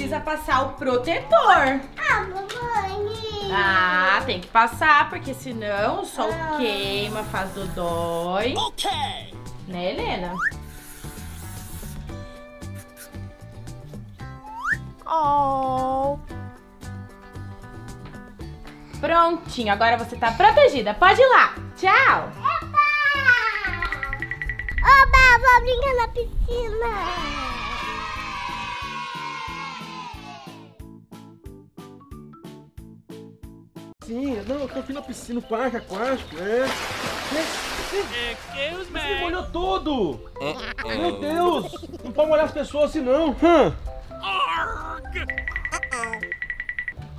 precisa passar o protetor. Ah, mamãe. Ah, tem que passar, porque senão o sol Ah. queima, faz dodói. Okay. Né, Helena? Oh. Prontinho, agora você tá protegida. Pode ir lá. Tchau. Oba, vou brincar na piscina. Sim, não, eu tô aqui na piscina, no parque aquático, é. Excuse Você me me. molhou todo! Meu Deus! Não pode molhar as pessoas assim não! Arg.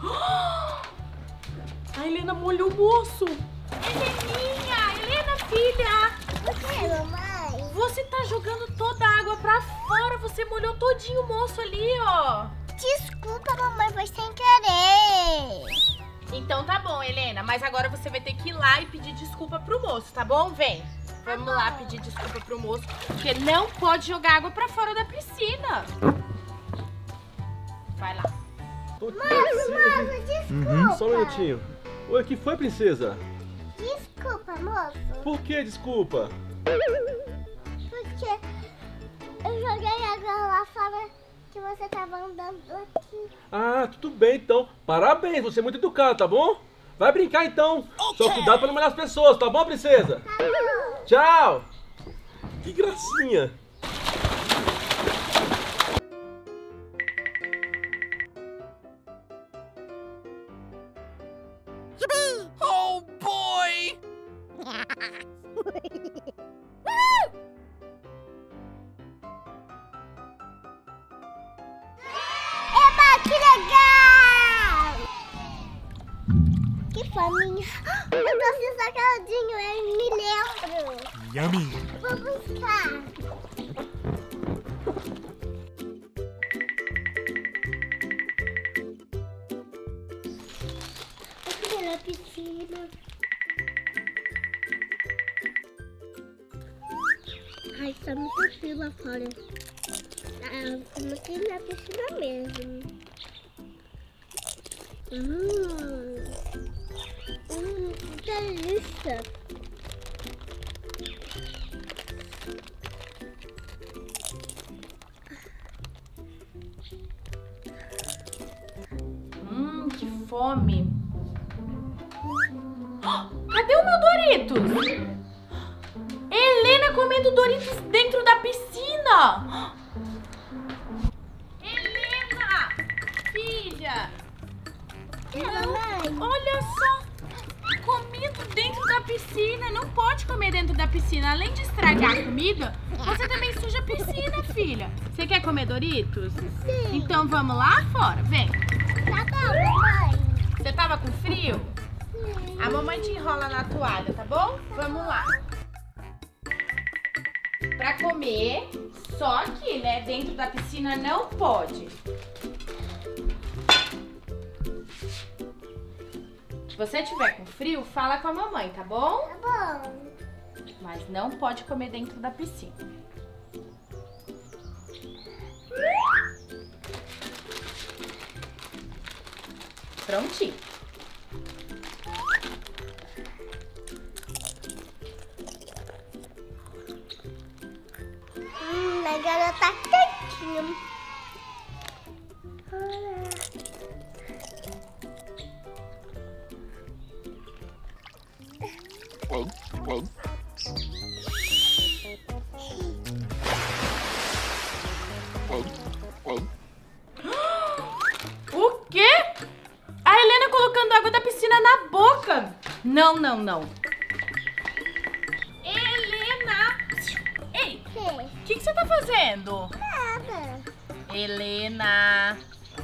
A Helena molhou o moço. Heleninha, Helena, filha. O que, mamãe? Você tá jogando toda a água pra fora. Você molhou todinho o moço ali, ó. Desculpa, mamãe, foi sem querer. Então tá bom, Helena. Mas agora você vai ter que ir lá e pedir desculpa pro moço, tá bom? Vem. Vamos lá pedir desculpa pro moço. Porque não pode jogar água pra fora da piscina. Vai lá. Moço, moço, desculpa. Uhum, só um minutinho. Oi, o que foi, princesa? Desculpa, moço. Por que, desculpa? Porque eu joguei água lá fora que você tava andando aqui. Ah, tudo bem então. Parabéns, você é muito educado, tá bom? Vai brincar então. Só Ok. cuidado pra não molhar as pessoas, tá bom, princesa? Tá. Tchau! Que gracinha! Oh boy. que legal! Que faminha. Eu tô sem sacadinho, eu me lembro. Yummy. Vou buscar. Na piscina. Ai, tá muito frio lá fora. Não pode comer dentro da piscina. Prontinho. Não, não, não. Helena! Ei, Que? o que, que você tá fazendo? Nada. Helena!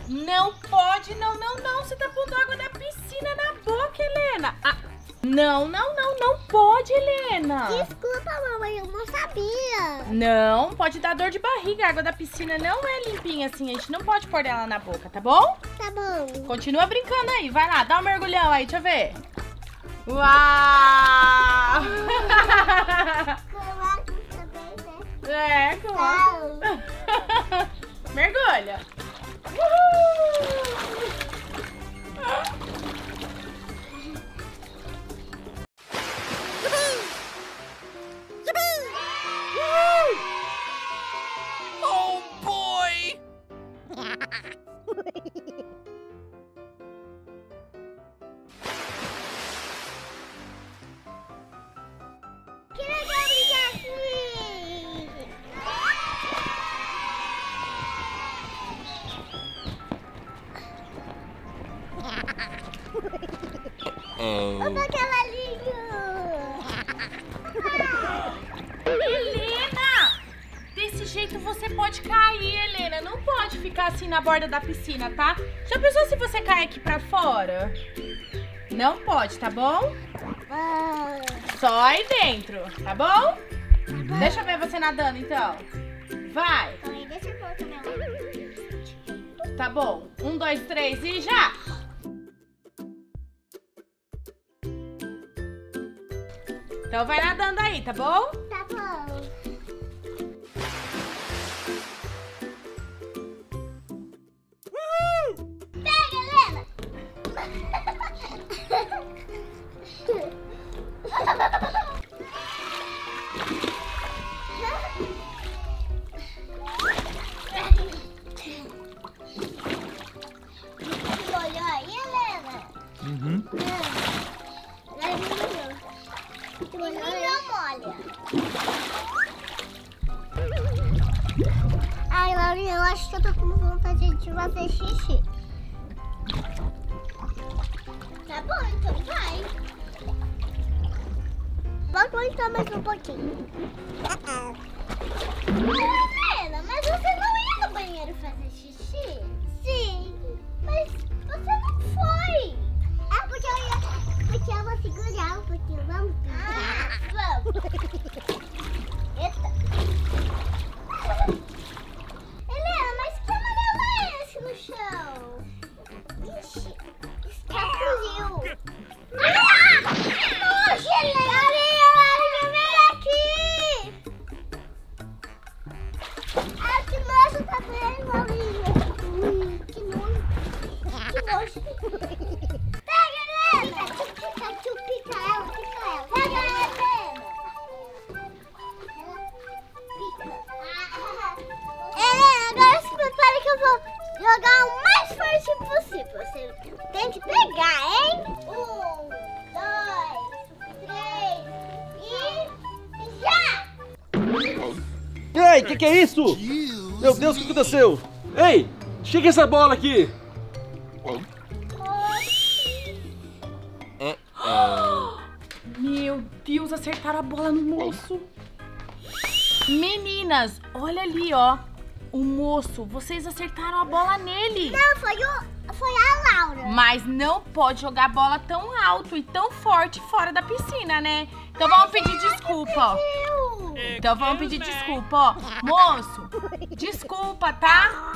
Não pode, não, não, não. Você tá pondo água da piscina na boca, Helena. Ah, não, não, não, não pode, Helena. Desculpa, mamãe, eu não sabia. Não, pode dar dor de barriga. A água da piscina não é limpinha assim. A gente não pode pôr ela na boca, tá bom? Tá bom. Continua brincando aí. Vai lá, dá um mergulhão aí, deixa eu ver. Uau! Coloca também, né? é, coloca. Mergulha. Borda da piscina, tá? Já pensou se você cair aqui pra fora? Não pode, tá bom? Só aí dentro, tá bom? Deixa eu ver você nadando, então. Vai. Tá bom. Um, dois, três e já! Então vai nadando aí? Tá bom. Uhum. Tu molhou molha. Ai, Laurinha, eu acho que eu tô com vontade de fazer xixi. Tá bom, então vai. Pode aguentar mais um pouquinho. Segurar um pouquinho. Vamos? Ah, aconteceu? Ei, chega essa bola aqui. Meu Deus, acertaram a bola no moço. Meninas, olha ali, ó. O moço, vocês acertaram a bola nele. Não, foi, o, foi a Laura. Mas não pode jogar a bola tão alto e tão forte fora da piscina, né? Então vamos pedir desculpa, ó. Então vamos pedir desculpa, ó. Moço, desculpa, tá?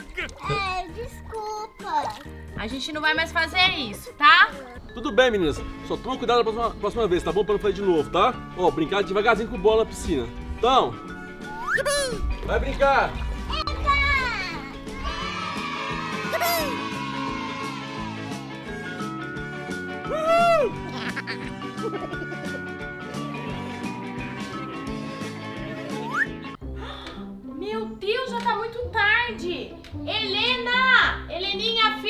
É, desculpa. A gente não vai mais fazer isso, tá? Tudo bem, meninas. Só toma cuidado da próxima, próxima vez, tá bom? Pra não fazer de novo, tá? Ó, brincar devagarzinho com bola na piscina. Então, vai brincar. Meu Helena! Heleninha,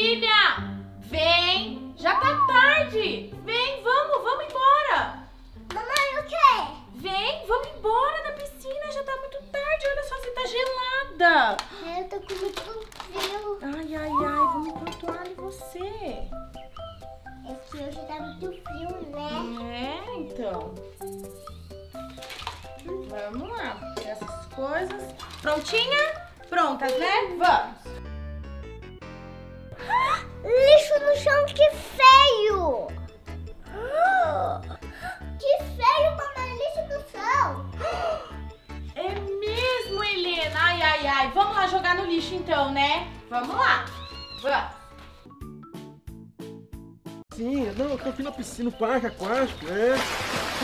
piscina, no parque aquático, é.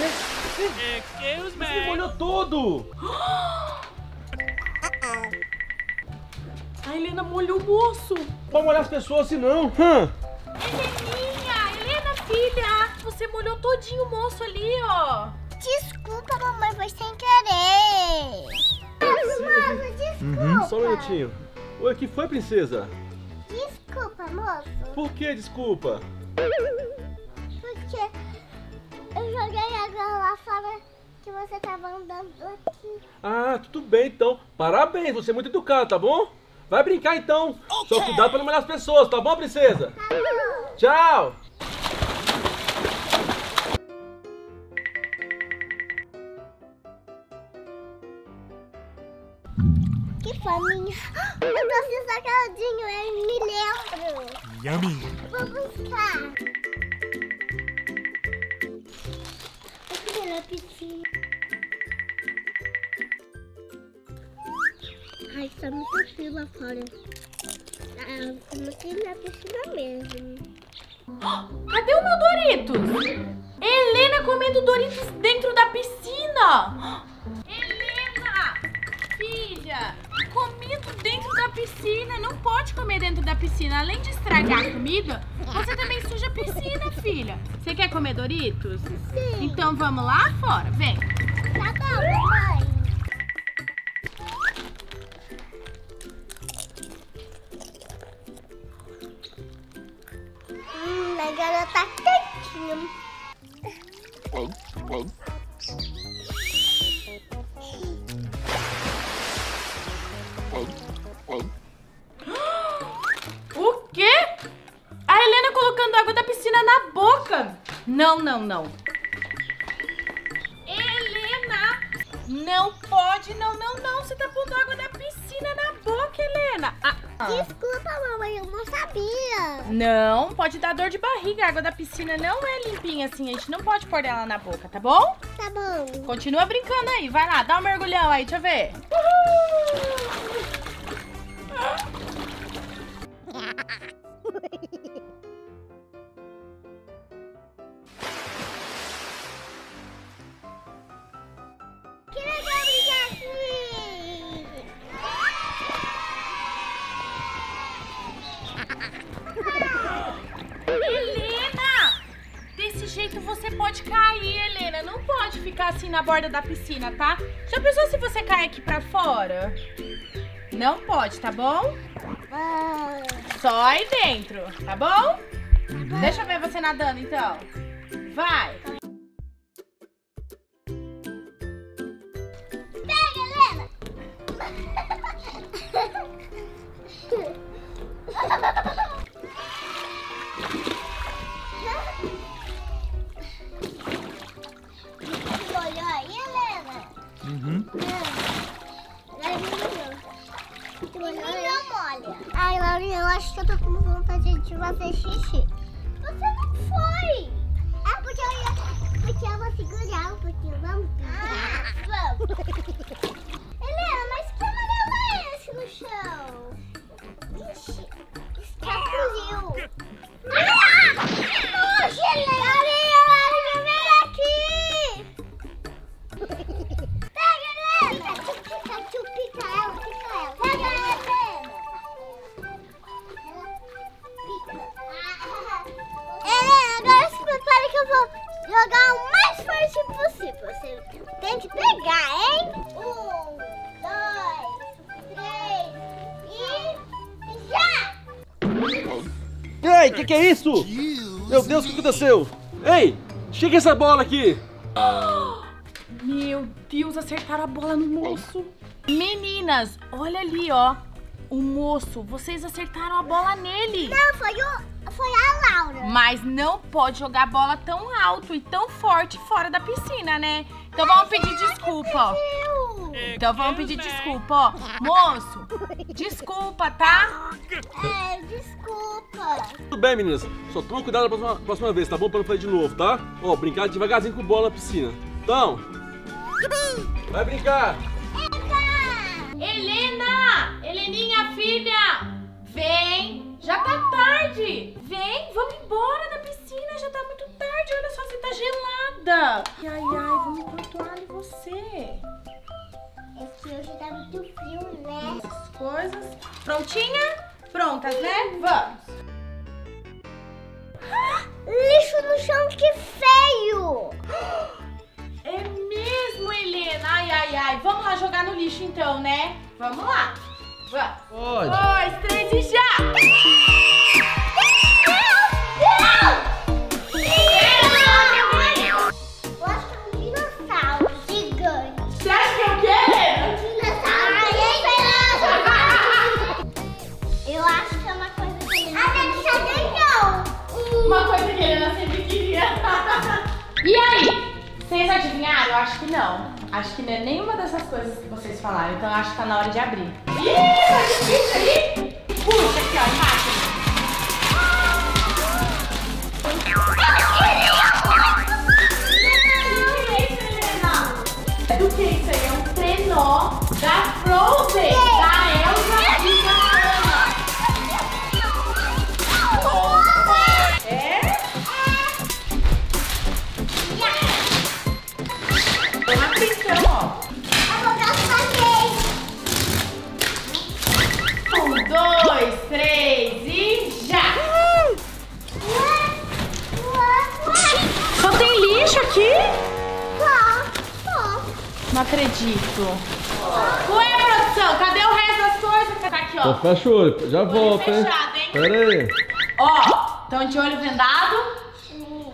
Excuse Você me molhou todo! A Helena molhou o moço. Pode molhar as pessoas assim não. Heleninha, Helena, filha. Você molhou todinho o moço ali, ó. Desculpa, mamãe, foi sem querer! Moço, desculpa! Só um minutinho. Oi, o que foi, princesa? Desculpa, moço, Por que desculpa? porque eu joguei a fora que você tava andando aqui. Ah, tudo bem então. Parabéns, você é muito educado, tá bom? Vai brincar então. Okay. Só cuidado pra não molhar as pessoas, tá bom, princesa? Tá. Tchau. Que faminha. Eu tô sem sacadinho, eu me lembro. Yummy. Vou buscar na piscina. Ai, tá muito frio lá fora. Ah, aqui na piscina mesmo. Cadê o meu Doritos? Helena comendo Doritos dentro da piscina. da piscina. Não pode comer dentro da piscina. Além de estragar a comida, você também suja a piscina, filha. Você quer comer Doritos? Sim. Então vamos lá fora, vem. Tá bom, mãe. Piscina não é limpinha assim. A gente não pode pôr ela na boca, tá bom? Tá bom. Continua brincando aí. Vai lá, dá um mergulhão aí, deixa eu ver. Fora? Não pode, tá bom? Só aí dentro, tá bom? Deixa eu ver você nadando, então. Vai! Acho que eu tô com vontade de fazer xixi. Você não foi. É porque eu ia... Porque eu vou segurar um pouquinho. Vamos? Ah, vamos. Helena, mas que amarelo é esse no chão? Ixi, escapuliu. Ah! Nossa, Helena! Ei, que que é isso? Meu Deus, o que aconteceu? Ei, chega essa bola aqui. Meu Deus, acertaram a bola no moço. Meninas, olha ali, ó. O moço, vocês acertaram a bola nele. Não, foi, o, foi a Laura. Mas não pode jogar a bola tão alto e tão forte fora da piscina, né? Então vamos pedir desculpa, ó. Eu. Então vamos pedir desculpa, ó. Moço, desculpa, tá? É, desculpa. Tudo bem, meninas. Só toma cuidado da próxima, próxima vez, tá bom? Pra não fazer de novo, tá? Ó, brincar devagarzinho com bola na piscina. Então, vai brincar. Helena! Heleninha, filha! Vem! Já tá tarde! Vem, vamos embora da piscina, já tá muito tarde. Olha só, você tá gelada. Ai, ai, vamos pôr toalha você. É que hoje tá muito frio, né? Essas coisas. Prontinha? Prontas, né? Vamos. Lixo no chão, que feio! É mesmo, Helena. Ai, ai, ai. Vamos lá jogar no lixo então, né? Vamos lá. Vamos. Pode. Dois, três e já! Eu acho que é um dinossauro gigante. Você acha que é o quê, Helena? Eu acho que é uma coisa que A gente já ganhou. Uma coisa que a Helena sempre queria. e aí? Vocês adivinharam? Eu acho que não. Acho que não é nenhuma dessas coisas que vocês falaram. Então acho que tá na hora de abrir. Ih, tá difícil aí. Puxa aqui, ó, acredito. Ué, produção, cadê o resto das coisas? Tá aqui, ó. fecha o olho, já volta, hein? fechado, hein? Pera aí. Ó, estão de olho vendado.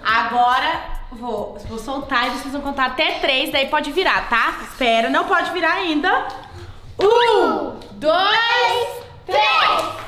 Agora vou, vou soltar e vocês vão contar até três, daí pode virar, tá? Espera, não pode virar ainda. Um, dois, três.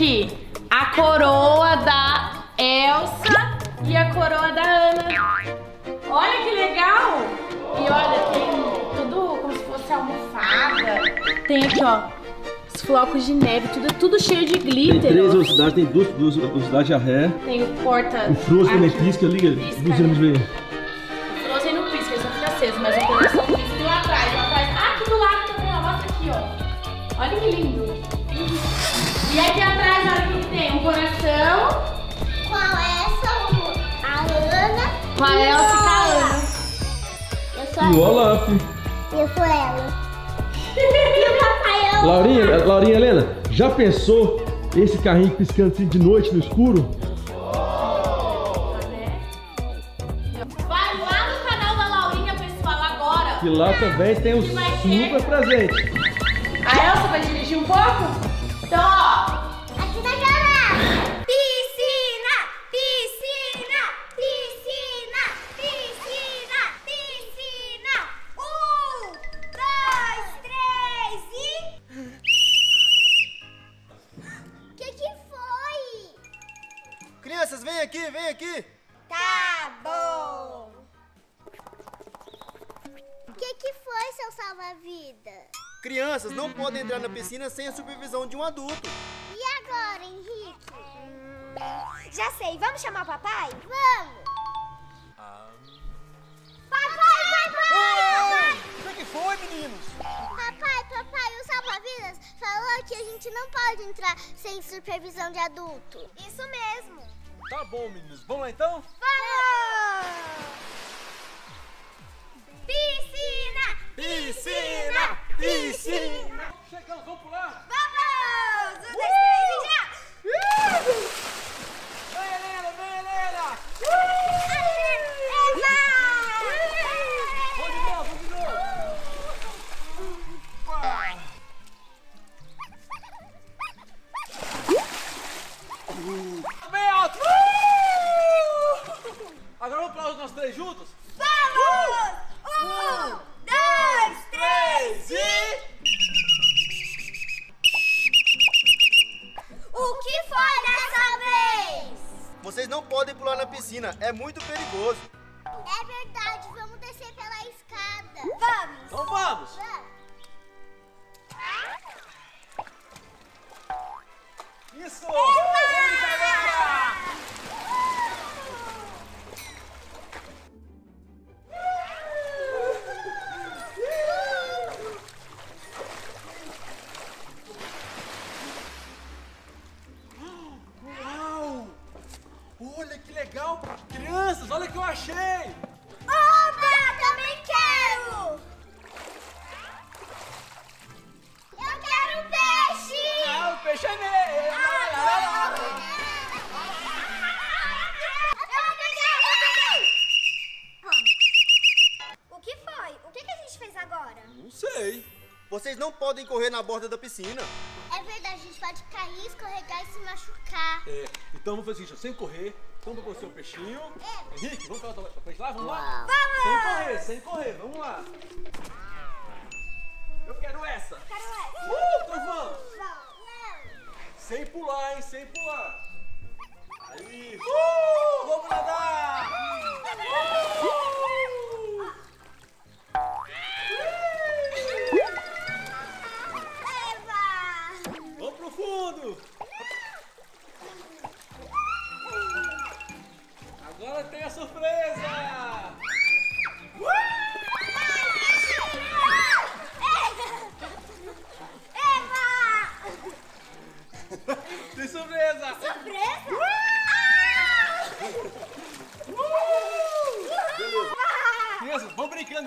Aqui. A coroa da Elsa e a coroa da Ana. Olha que legal. E olha, tem tudo como se fosse almofada. Tem aqui, ó, os flocos de neve, tudo, tudo cheio de Tem glitter. três ó. velocidades, tem duas, duas velocidades a ré. Tem o porta... O Frozen também aqui. pisca, liga. Pisca, Buzina né? Já pensou esse carrinho piscando assim de noite no escuro? Vai lá no canal da Laurinha, pessoal, agora. E lá também tem um super presente. A Elsa vai dirigir um pouco? Então, ó. Piscina sem a supervisão de um adulto. E agora, Henrique? Já sei, vamos chamar o papai? Vamos! Papai, papai! O que que foi, meninos? Papai, papai, o salva-vidas falou que a gente não pode entrar sem supervisão de adulto. Isso mesmo. Tá bom, meninos. Vamos lá então? Vamos! Piscina! Piscina! Piscina! Chegamos, vamos pular? Vamos! Um, dois, três e já! Vem, Helena, vem, Helena! Vamos de novo, vamos de novo. Bem alto! Agora vamos pular nós três juntos? Vocês não podem pular na piscina, é muito perigoso. É verdade, vamos descer pela escada. Vamos! Então vamos! Vamos. Isso! Vamos, galera! Olha o que eu achei! Oba! Também quero! Eu quero peixe! Ah, o peixe é meu! O que foi? O que, que a gente fez agora? Não sei. Vocês não podem correr na borda da piscina. É verdade, a gente pode cair, escorregar e se machucar. É, então vamos fazer isso, sem correr. Vou você o peixinho. Henrique, vamos colocar o peixe lá? Vamos lá? Sem correr, sem correr, vamos lá. Eu quero essa. Quero essa. Uh, vamos. Não. Sem pular, hein, sem pular. Aí. Uh, vamos nadar.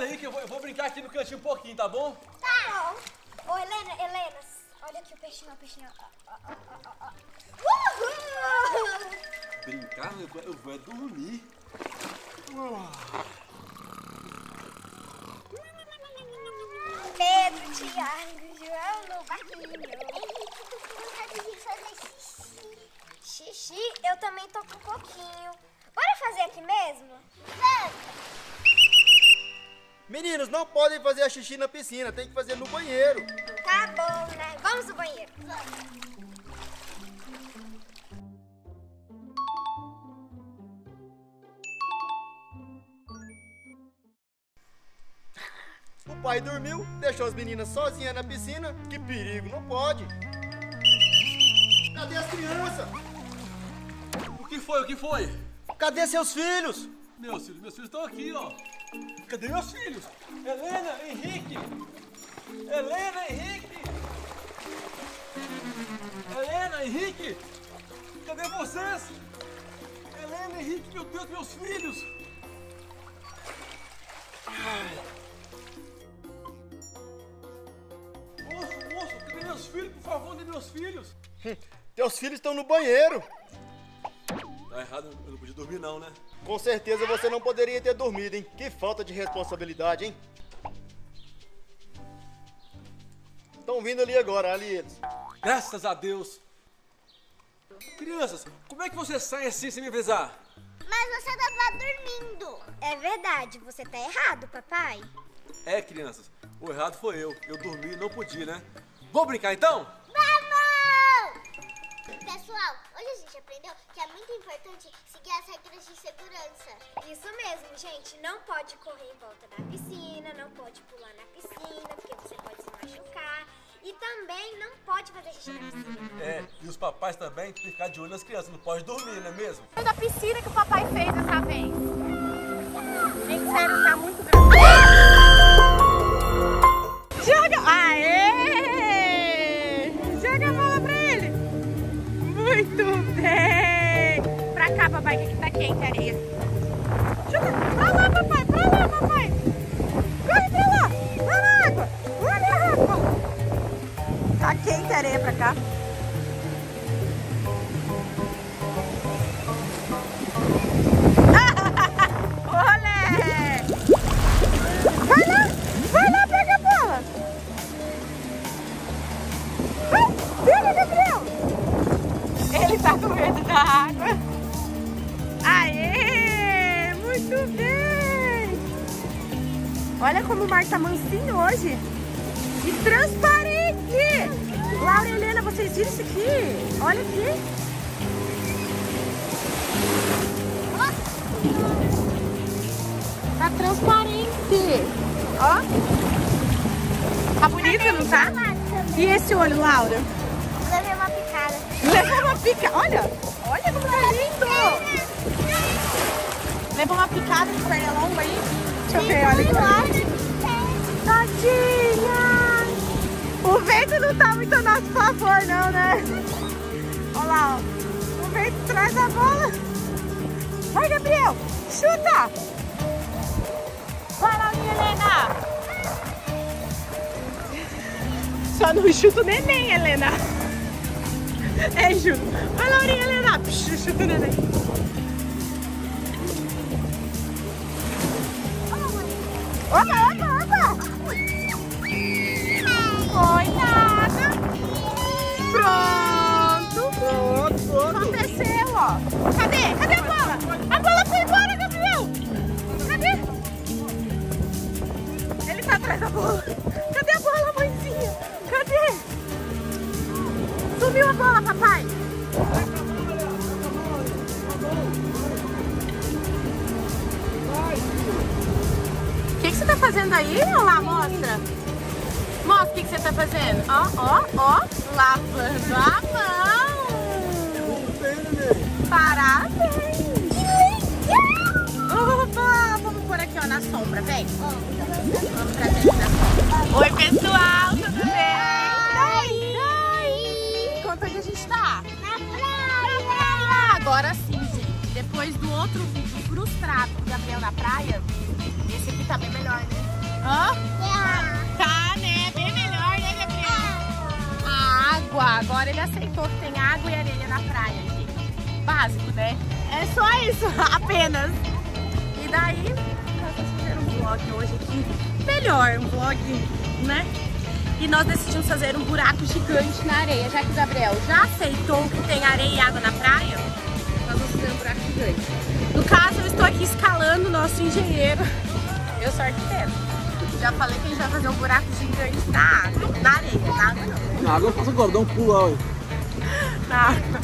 Aí que eu vou, eu vou brincar aqui no cantinho um pouquinho, tá bom? Tá. Ô, Helena, Helena, olha aqui o peixinho, o peixinho. Ó! Brincar? Eu vou, eu vou é dormir. Pedro, Thiago, João no barquinho. Henrique, tô com vontade de fazer xixi. Xixi, eu também tô com um pouquinho. Bora fazer aqui mesmo? Vamos! Meninos, não podem fazer a xixi na piscina, tem que fazer no banheiro. Tá bom, né? Vamos no banheiro. O pai dormiu, deixou as meninas sozinhas na piscina. Que perigo, não pode. Cadê as crianças? O que foi? O que foi? Cadê seus filhos? Meus filhos, meus filhos estão aqui, ó. Cadê meus filhos? Helena, Henrique! Helena, Henrique! Helena, Henrique! Cadê vocês? Helena, Henrique, meu Deus, meus filhos! Moço, moço, cadê meus filhos? Por favor, cadê meus filhos? Teus filhos estão no banheiro. Tá errado, eu não podia dormir não, né? Com certeza você não poderia ter dormido, hein? Que falta de responsabilidade, hein? Estão vindo ali agora, ali eles. Graças a Deus! Crianças, como é que vocês saem assim sem me avisar? Mas você tava dormindo. É verdade, você tá errado, papai. É, crianças, o errado foi eu. Eu dormi e não podia, né? Vamos brincar então? Pessoal, hoje a gente aprendeu que é muito importante seguir as regras de segurança. Isso mesmo, gente. Não pode correr em volta da piscina, não pode pular na piscina, porque você pode se machucar. E também não pode fazer xixi na piscina. É, e os papais também têm que ficar de olho nas crianças, não pode dormir, não é mesmo? da piscina que o papai fez dessa vez. Gente, sério, tá muito grande. Joga! Aê! Muito bem. Pra cá, papai, que aqui tá quente a areia. Joga pra lá, papai, pra lá, papai. Corre pra lá. Vai na água. Olha a água. Tá quente a areia pra cá. Água. Aê! Muito bem! Olha como o mar tá mansinho hoje. E transparente! Laura e Helena, vocês viram isso aqui? Olha aqui. Tá transparente. Ó. Tá bonito, não tá? E esse olho, Laura? Levei uma picada. Levou uma pica. Olha. Olha como tá lindo. Levou uma picada de perna longa aí. Deixa eu ver, olha aqui. Tadinha. O vento não tá muito a nosso favor, não, né? Olha lá, ó. O vento traz a bola. Vai, Gabriel. Chuta. Vai, Laurinha Helena. Só não chuta o neném, Helena. É, Ju. Vai, Laurinha Helena. Psh, Chuta o neném. Opa, opa, opa. Foi nada. Pronto. Pronto, Aconteceu, ó. Cadê? Cadê a bola? A bola foi embora, Gabriel. Cadê? Ele tá atrás da bola. Cadê A bola, papai. O que, que você tá fazendo aí? Lá, mostra. Mostra o que, que você tá fazendo. Ó, ó, ó. Lavando a mão. Parabéns! Opa! Vamos por aqui, ó, na sombra, vem. Vamos pra dentro da sombra. Oi, pessoal, tudo bem? Conta onde a gente tá? Na praia. Agora sim, gente. Depois do outro vídeo frustrado do Gabriel na praia, esse aqui tá bem melhor, né? Hã? Tá, né? Bem melhor, né, Gabriel? A água. Agora ele aceitou que tem água e areia na praia, gente. Básico, né? É só isso, apenas. E daí, nós vamos fazer um vlog hoje aqui. Melhor, um vlog, né? E nós decidimos fazer um buraco gigante na areia. Já que o Gabriel já aceitou que tem areia e água na praia, nós vamos fazer um buraco gigante. No caso, eu estou aqui escalando o nosso engenheiro. Eu sou arquiteto. Já falei que a gente vai fazer um buraco gigante na água. Na areia, na água não. Na água dá um pulo lá, ó. Na água.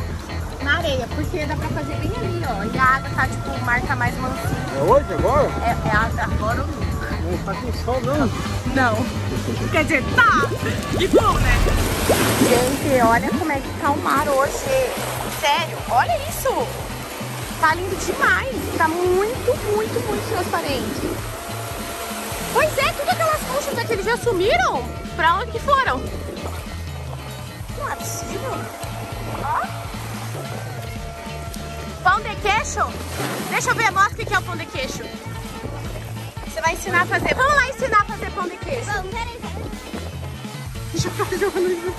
Na areia, porque dá pra fazer bem ali, ó. E a água tá, tipo, o mar tá mais mansinho. É hoje, agora? É, é água agora ou nunca? Não tá com sol, não. Não. Quer dizer, tá. Que bom, né? Gente, olha como é que tá o mar hoje. Sério, olha isso. Tá lindo demais. Tá muito, muito, muito transparente. Pois é, tudo aquelas conchas daqueles já sumiram. Pra onde que foram? Não é possível. Ó. Pão de queijo? Deixa eu ver, mostra o que é o pão de queijo. Você vai ensinar a fazer. Vamos lá ensinar a fazer pão de queijo. Vamos, peraí, peraí. Deixa eu ficar jogando isso.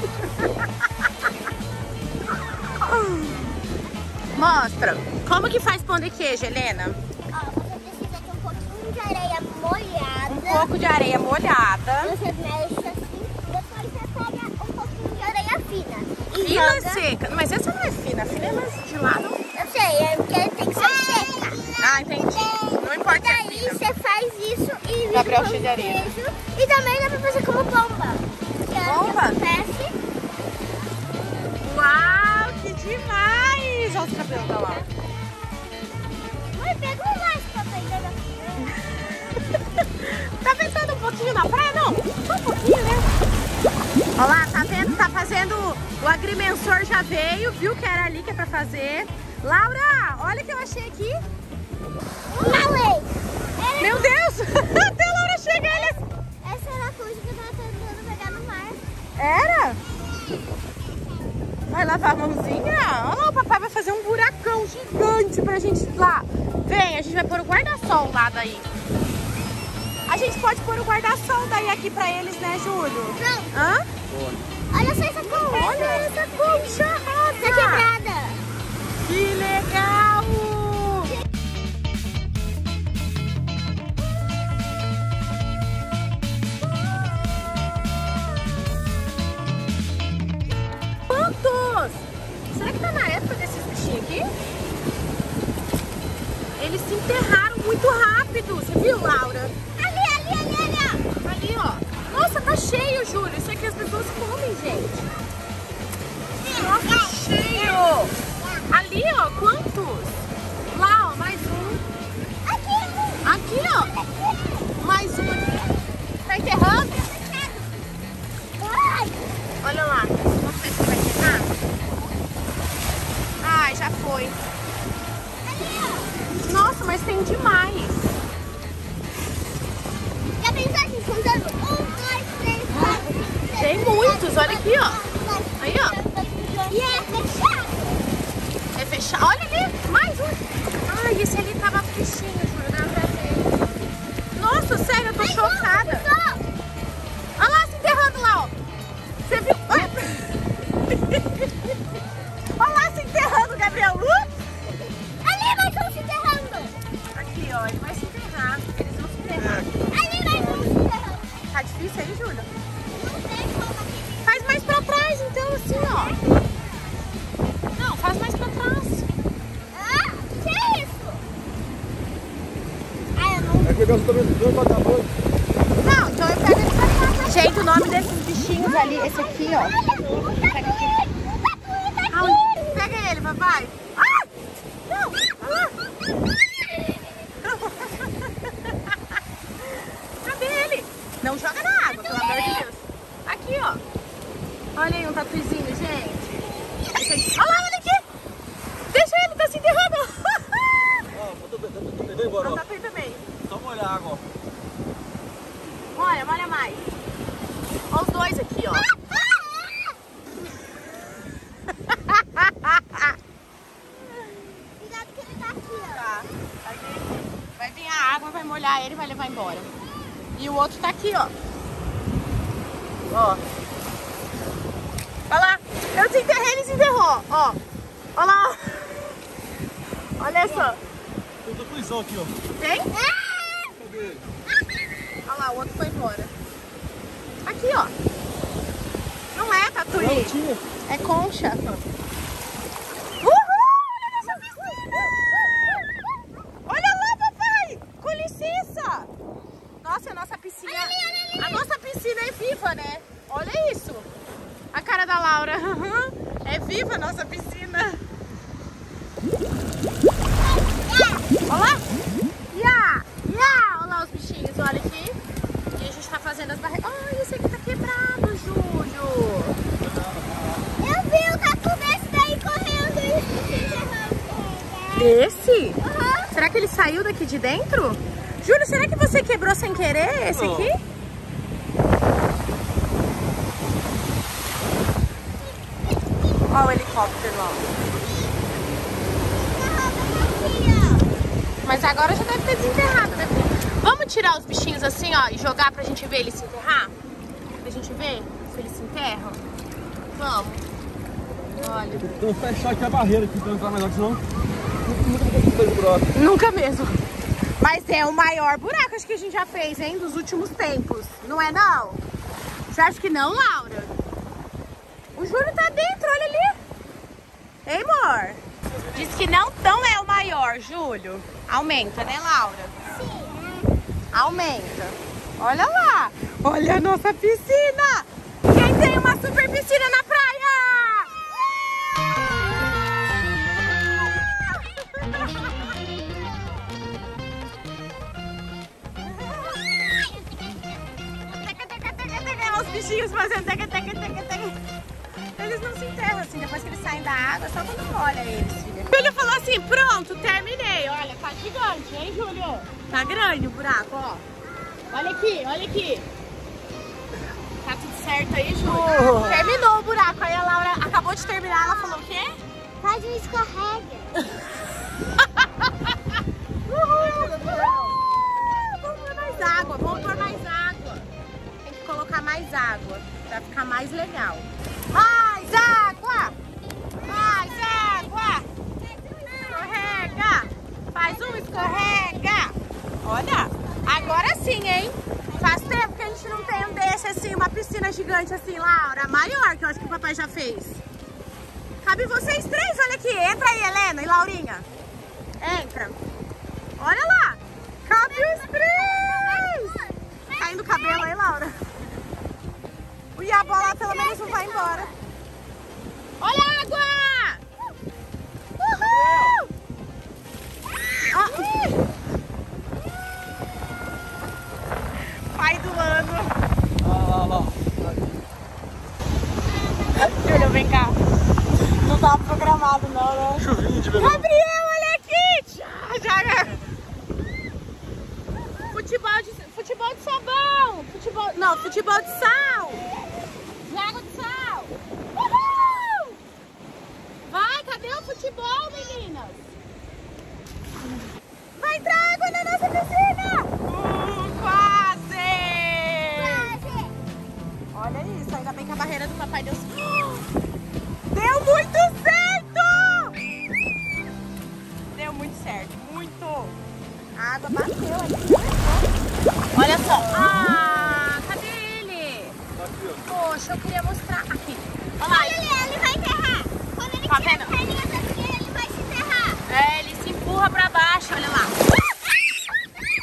Mostra. Como que faz pão de queijo, Helena? Ó, você precisa de um pouquinho de areia molhada. Um pouco de areia molhada. Você mexe assim, depois você pega um pouquinho de areia fina. E Fina joga... seca. Mas essa não é fina. A fina é mais de lado. Sei, é porque tem que ser seca. Ah, entendi. Não importa a Daí você faz isso e vira Gabriel areia. queijo. E também dá pra fazer como bomba. Que é Bomba? acontece. Uau, que demais. Olha os cabelos da Laura. Mãe, pega um mais pra pegar na Tá pensando um pouquinho na praia, não? Só um pouquinho, né? Olha lá, tá vendo? Tá fazendo. O agrimensor já veio, viu que era ali que é pra fazer. Laura, olha o que eu achei aqui. Falei! Meu Deus! Até a Laura chegar, ele... Essa era a coisa que eu tava tentando pegar no mar. Era? Vai lavar a mãozinha? Olha lá, o papai vai fazer um buracão gigante pra gente lá. Vem, a gente vai pôr o guarda-sol lá daí. A gente pode pôr o guarda-sol daí aqui pra eles, né, Júlio? Não, Hã? olha só essa concha. Esse aqui, ó. Pega aqui. Aonde? Pega ele, papai. Ah! Não! Ah! Cadê ele? Não joga na água, pelo amor de Deus. Aqui, ó. Olha aí um tatuizinho, gente. Esse aqui. Olha lá, olha aqui. Deixa ele, tá se enterrando. Ah, eu tô bem, eu tô bem, vem embora, Não ó. tá feio também. Só molhar a água, ó. Olha, olha mais. Olha os dois aqui, ó. Cuidado que ele tá aqui, ó. Tá. Vai vir, vai vir a molhar ele e vai levar embora. E o outro tá aqui, ó. Ó. Olha lá. Eu desenterrei, ele se enterrou. Ó. Olha lá. Olha só. Tem um tatuizão aqui, ó. Tem? Cadê ele? Olha lá, o outro foi embora. Aqui, ó. Não é tatuí. Não, tinha. É concha. Uhul! Olha a nossa piscina! Olha lá, papai! Com licença! Nossa, a nossa piscina... A nossa piscina é viva, né? Olha isso! A cara da Laura. É viva a nossa piscina. Olha lá! Ya! Ya! Olha lá os bichinhos, olha aqui. E a gente tá fazendo as barreiras. Ai, esse aqui tá quebrado, Júlio! Eu vi o tatu desse daí correndo e se enterrando. Esse? Aham. Será que ele saiu daqui de dentro? Júlio, será que você quebrou sem querer esse aqui? Olha o helicóptero lá. Mas agora já deve ter desenterrado, né? Vamos tirar os bichinhos assim, ó, e jogar pra gente ver eles se enterrar? Pra gente ver se eles se enterram? Vamos. Olha. Então fechar aqui a barreira aqui pra entrar mais aqui, senão. Nunca mesmo. Mas é o maior buraco acho que a gente já fez, hein? Dos últimos tempos. Não é não? Você acha que não, Laura? O Júlio tá dentro, olha ali. Ei, amor? Diz que não tão é o maior, Júlio. Aumenta, né, Laura? Sim. Aumenta. Olha lá. Olha a nossa piscina. Quem tem uma super piscina na saem da água, só quando molha eles, filha. Júlio falou assim, pronto, terminei. Olha, tá gigante, hein, Júlio? Tá grande o buraco, ó. Olha aqui, olha aqui. Tá tudo certo aí, Júlio? Terminou o buraco. Aí a Laura acabou de terminar, ela falou o quê? Faz um escorrega. Vamos pôr mais água, vamos pôr mais água. Tem que colocar mais água pra ficar mais legal. Mais água! Mais água! Escorrega! Faz um escorrega! Olha, agora sim, hein? Faz tempo que a gente não tem um desse assim, uma piscina gigante assim, Laura. Maior que eu acho que o papai já fez. Cabe vocês três, olha aqui. Entra aí, Helena e Laurinha. Entra. Olha lá. Cabe os três. Caindo o cabelo aí, Laura. E a bola pelo menos não vai embora. Olha a água! Uhul! Ah. Pai do ano. Olha lá, Júlio, vem cá. Não tava programado não, né? Chuvinha de verão. Gabriel, olha aqui! Futebol de, futebol de sabão! Futebol, não, futebol de sal! Água de sal! Uhul! Vai, cadê o futebol, meninas? Vai entrar água na nossa piscina! Uh, quase! Olha isso, ainda bem que a barreira do papai deu Deu muito certo! Deu muito certo, muito! A água bateu aqui. Olha só. Ah, cadê ele? Poxa, eu queria mostrar. Aqui. Olha lá. Olha ali, ele vai enterrar. Quando ele Tá tira vendo? as perninhas assim, ele vai se enterrar. É, ele se empurra pra baixo, olha lá.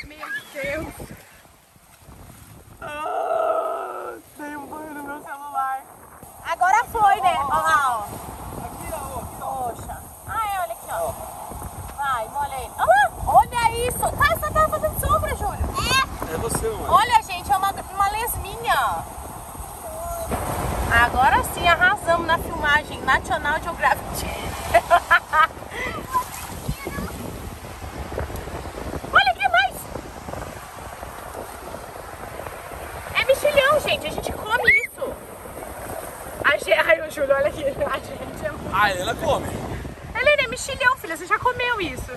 Meu Deus. Ah, dei um banho no meu celular. Agora foi, né? Olha lá, ó. Aqui, ó, aqui, ó. Poxa. Ah, é, olha aqui, ó. Vai, molha ele. Ah, olha isso. Tá, você tava fazendo sombra, Júlio. É você, mano. Olha, gente, é uma, uma lesminha. Agora sim arrasamos na filmagem National Geographic. Olha aqui mais. É mexilhão, gente. A gente come isso. A gente... Ai, o Júlio, olha aqui. A gente é muito... Ah, ela come. Helena, é mexilhão, filha. Você já comeu isso.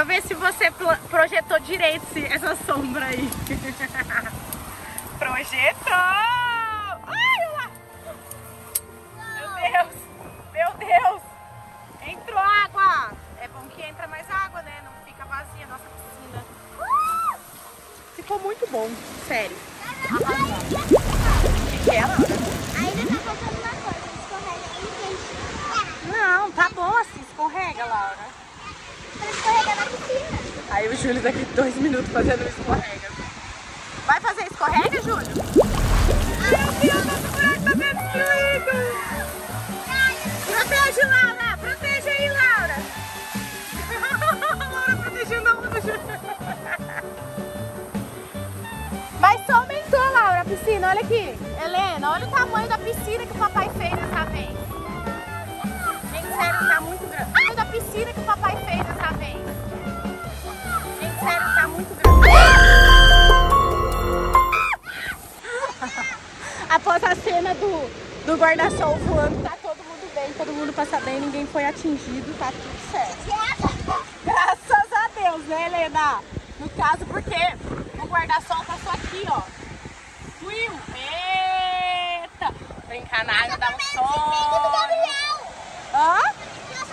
Deixa eu ver se você projetou direito essa sombra aí. Projetou! Ai, olha lá! Meu Deus! Meu Deus! Entrou água! É bom que entra mais água, né? Não fica vazia a nossa piscina. Uh! Ficou muito bom, sério. O que é, Laura? Ainda tá faltando uma coisa, escorrega. Não, tá bom assim, escorrega, Laura. Pra escorregar na piscina. Aí o Júlio daqui dois minutos fazendo escorrega. Vai fazer escorrega, Júlio? Ai, meu Deus, nosso buraco tá destruído! Protege, Laura! Protege aí, Laura! Laura protegendo a onda, Júlio. Mas só aumentou, Laura, a piscina. Olha aqui. Helena, olha o tamanho da piscina que o papai fez dessa vez. Gente, sério, tá muito grande. Piscina que o papai fez dessa vez. Gente, sério, tá muito grande. Após a cena do, do guarda-sol voando, tá todo mundo bem, todo mundo passa bem, ninguém foi atingido, tá tudo certo. Graças a Deus, né, Helena? No caso, porque o guarda-sol passou aqui, ó. Fluiu. Eita! Brincar na água dá um sol. Hã?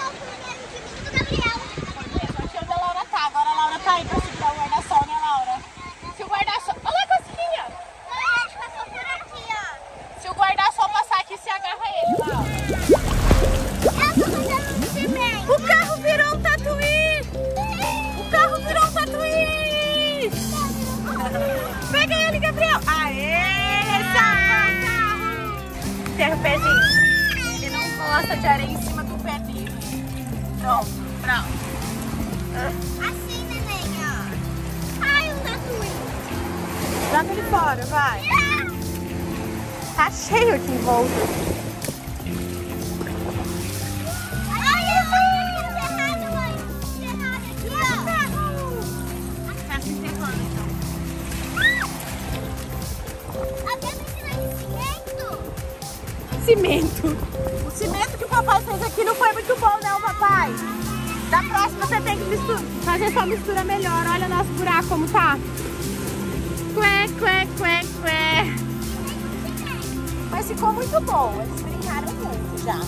Foi mesmo, aqui onde a Laura tá. Agora a Laura tá aí pra segurar o guarda-sol, né, Laura? Se o guarda-sol... Olha a cosquinha! Se o guarda-sol passar aqui, se agarra ele, Laura. O carro virou um tatuí! O carro virou um tatuí! Pega ele, Gabriel! Aê! Salva o carro! Ferra o pezinho. Ele não gosta de areia em cima do pé dele. Pronto, pronto. Assim, Joga ele fora, vai. Tá cheio aqui em volta. Tá então. Cimento. Cimento. O cimento que o papai fez aqui não foi muito bom, não, papai. Da próxima você tem que fazer sua mistura melhor. Olha o nosso buraco como tá. Qué, qué, qué, qué. Mas ficou muito bom. Eles brincaram muito já.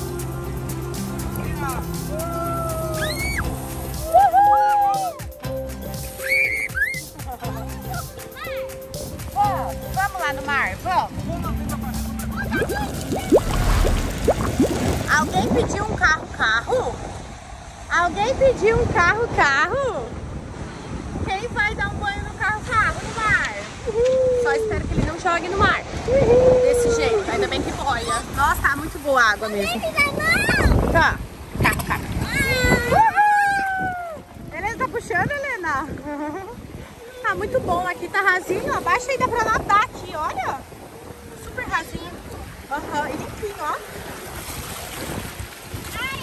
Vamos, vamos lá no mar, vamos. Alguém pediu um carro, carro? Alguém pediu um carro, carro? Quem vai dar um banho no carro, carro no mar? Só espero que ele não jogue no mar. Desse jeito, ainda bem que boia. Nossa, tá muito boa a água mesmo. Tá, carro, carro. Uhul! Helena tá puxando, Helena? Tá muito bom, aqui tá rasinho, ó. Baixa aí, dá pra nadar aqui, olha. Super rasinho. Aham, e limpinho, ó.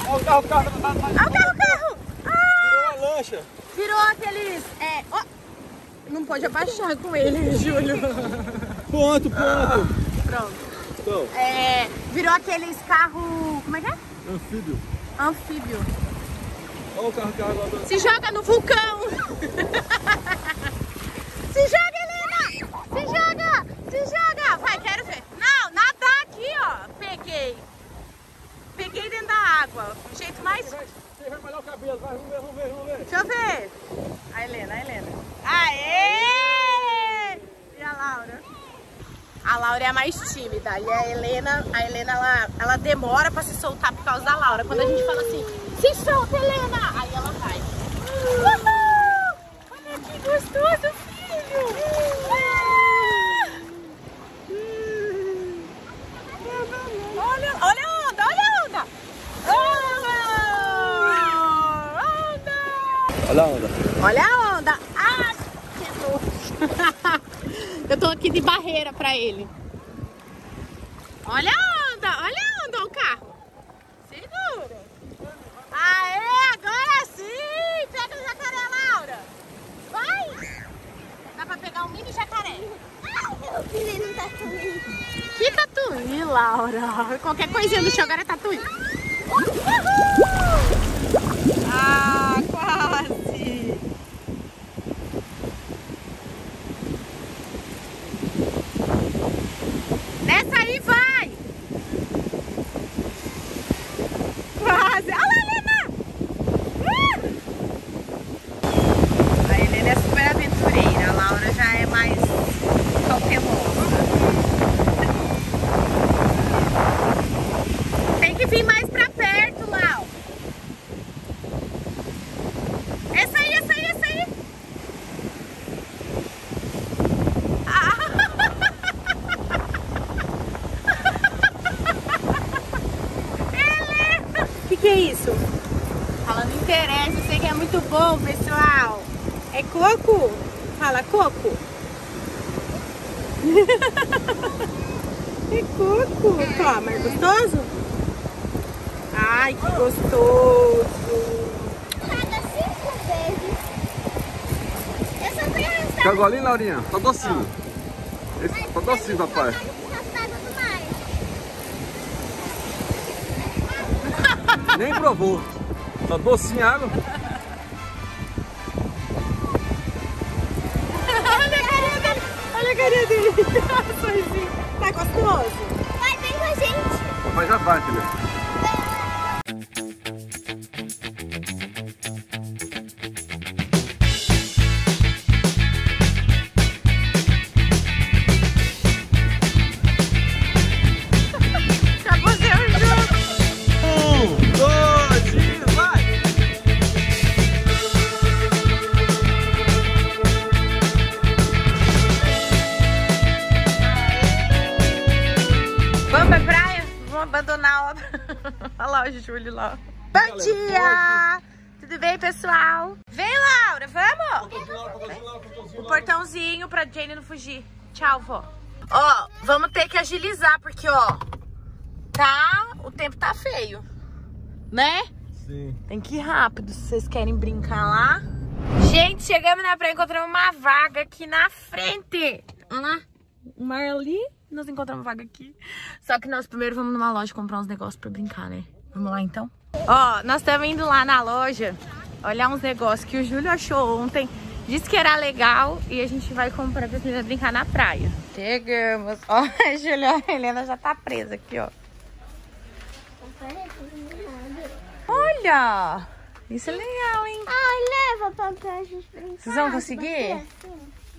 Olha o carro, o carro. tá- tá- tá- Ah, o carro, o carro! Ah, Virou uma lancha. virou aqueles... É, ó. Não pode abaixar com ele, Júlio. Ponto, ponto. Pronto. Então, É, virou aqueles carro... Como é que é? anfíbio. Anfíbio. Olha o carro, o carro lá. do- Se joga no vulcão! Se joga, Helena! Se joga! Se joga! Vai, quero ver. Não, nadar aqui, ó. Peguei. Peguei dentro da água. O jeito mais... Você vai molhar o cabelo, vai, vamos ver, vamos ver, vamos ver. Deixa eu ver. A Helena, a Helena. Aê! E a Laura? A Laura é a mais tímida e a Helena, a Helena ela, ela demora pra se soltar por causa da Laura. Quando a gente fala assim, se solta, Helena! Aí ela vai. Uhul! Olha que gostoso, filho! Ah! Hum. Olha, olha a onda, olha a onda! Onda! Olha a onda. Olha a onda! Eu tô aqui de barreira pra ele. Olha a onda! Olha a onda, o carro! Segura! Aê, agora sim! Pega o jacaré, Laura! Vai! Dá pra pegar um mini jacaré. Eu pisei no tatuí. Que tatuí, Laura! Qualquer coisinha no chão agora é tatuí. Ah, quase! Nessa aí, vai! Quase! Olha lá, Helena! Uh! A Helena é super aventureira, a Laura já é mais cautelosa. Tem que vir mais pra perto, Lau. que, que é isso? Fala, não interessa, eu sei que é muito bom, pessoal. É coco? Fala, coco. é coco. Toma, é gostoso? Ai, que gostoso. Paga cinco vezes. Eu só fui golinho, Laurinha? Tá docinho. Esse, tá docinho, papai. Nem provou. Tá docinho a água. Olha a carinha dele. Olha a carinha dele. Tá gostoso? Vai, vem com a gente. Papai já vai, filha. O Júlio lá. Bom dia! Tudo bem, pessoal? Vem, Laura, vamos? O portãozinho pra Jane não fugir. Tchau, vó. Ó, vamos ter que agilizar, porque, ó, tá... O tempo tá feio, né? Sim. Tem que ir rápido se vocês querem brincar lá. Gente, chegamos na praia, encontramos uma vaga aqui na frente. Olha lá, o mar ali, nós encontramos vaga aqui. Só que nós primeiro vamos numa loja comprar uns negócios pra brincar, né? Vamos lá então? Ó, nós estamos indo lá na loja olhar uns negócios que o Júlio achou ontem. Disse que era legal e a gente vai comprar pra gente brincar na praia. Chegamos. Ó, a Júlia, a Helena já tá presa aqui, ó. Olha! Isso é legal, hein? Ai, leva pra gente brincar. Vocês vão conseguir?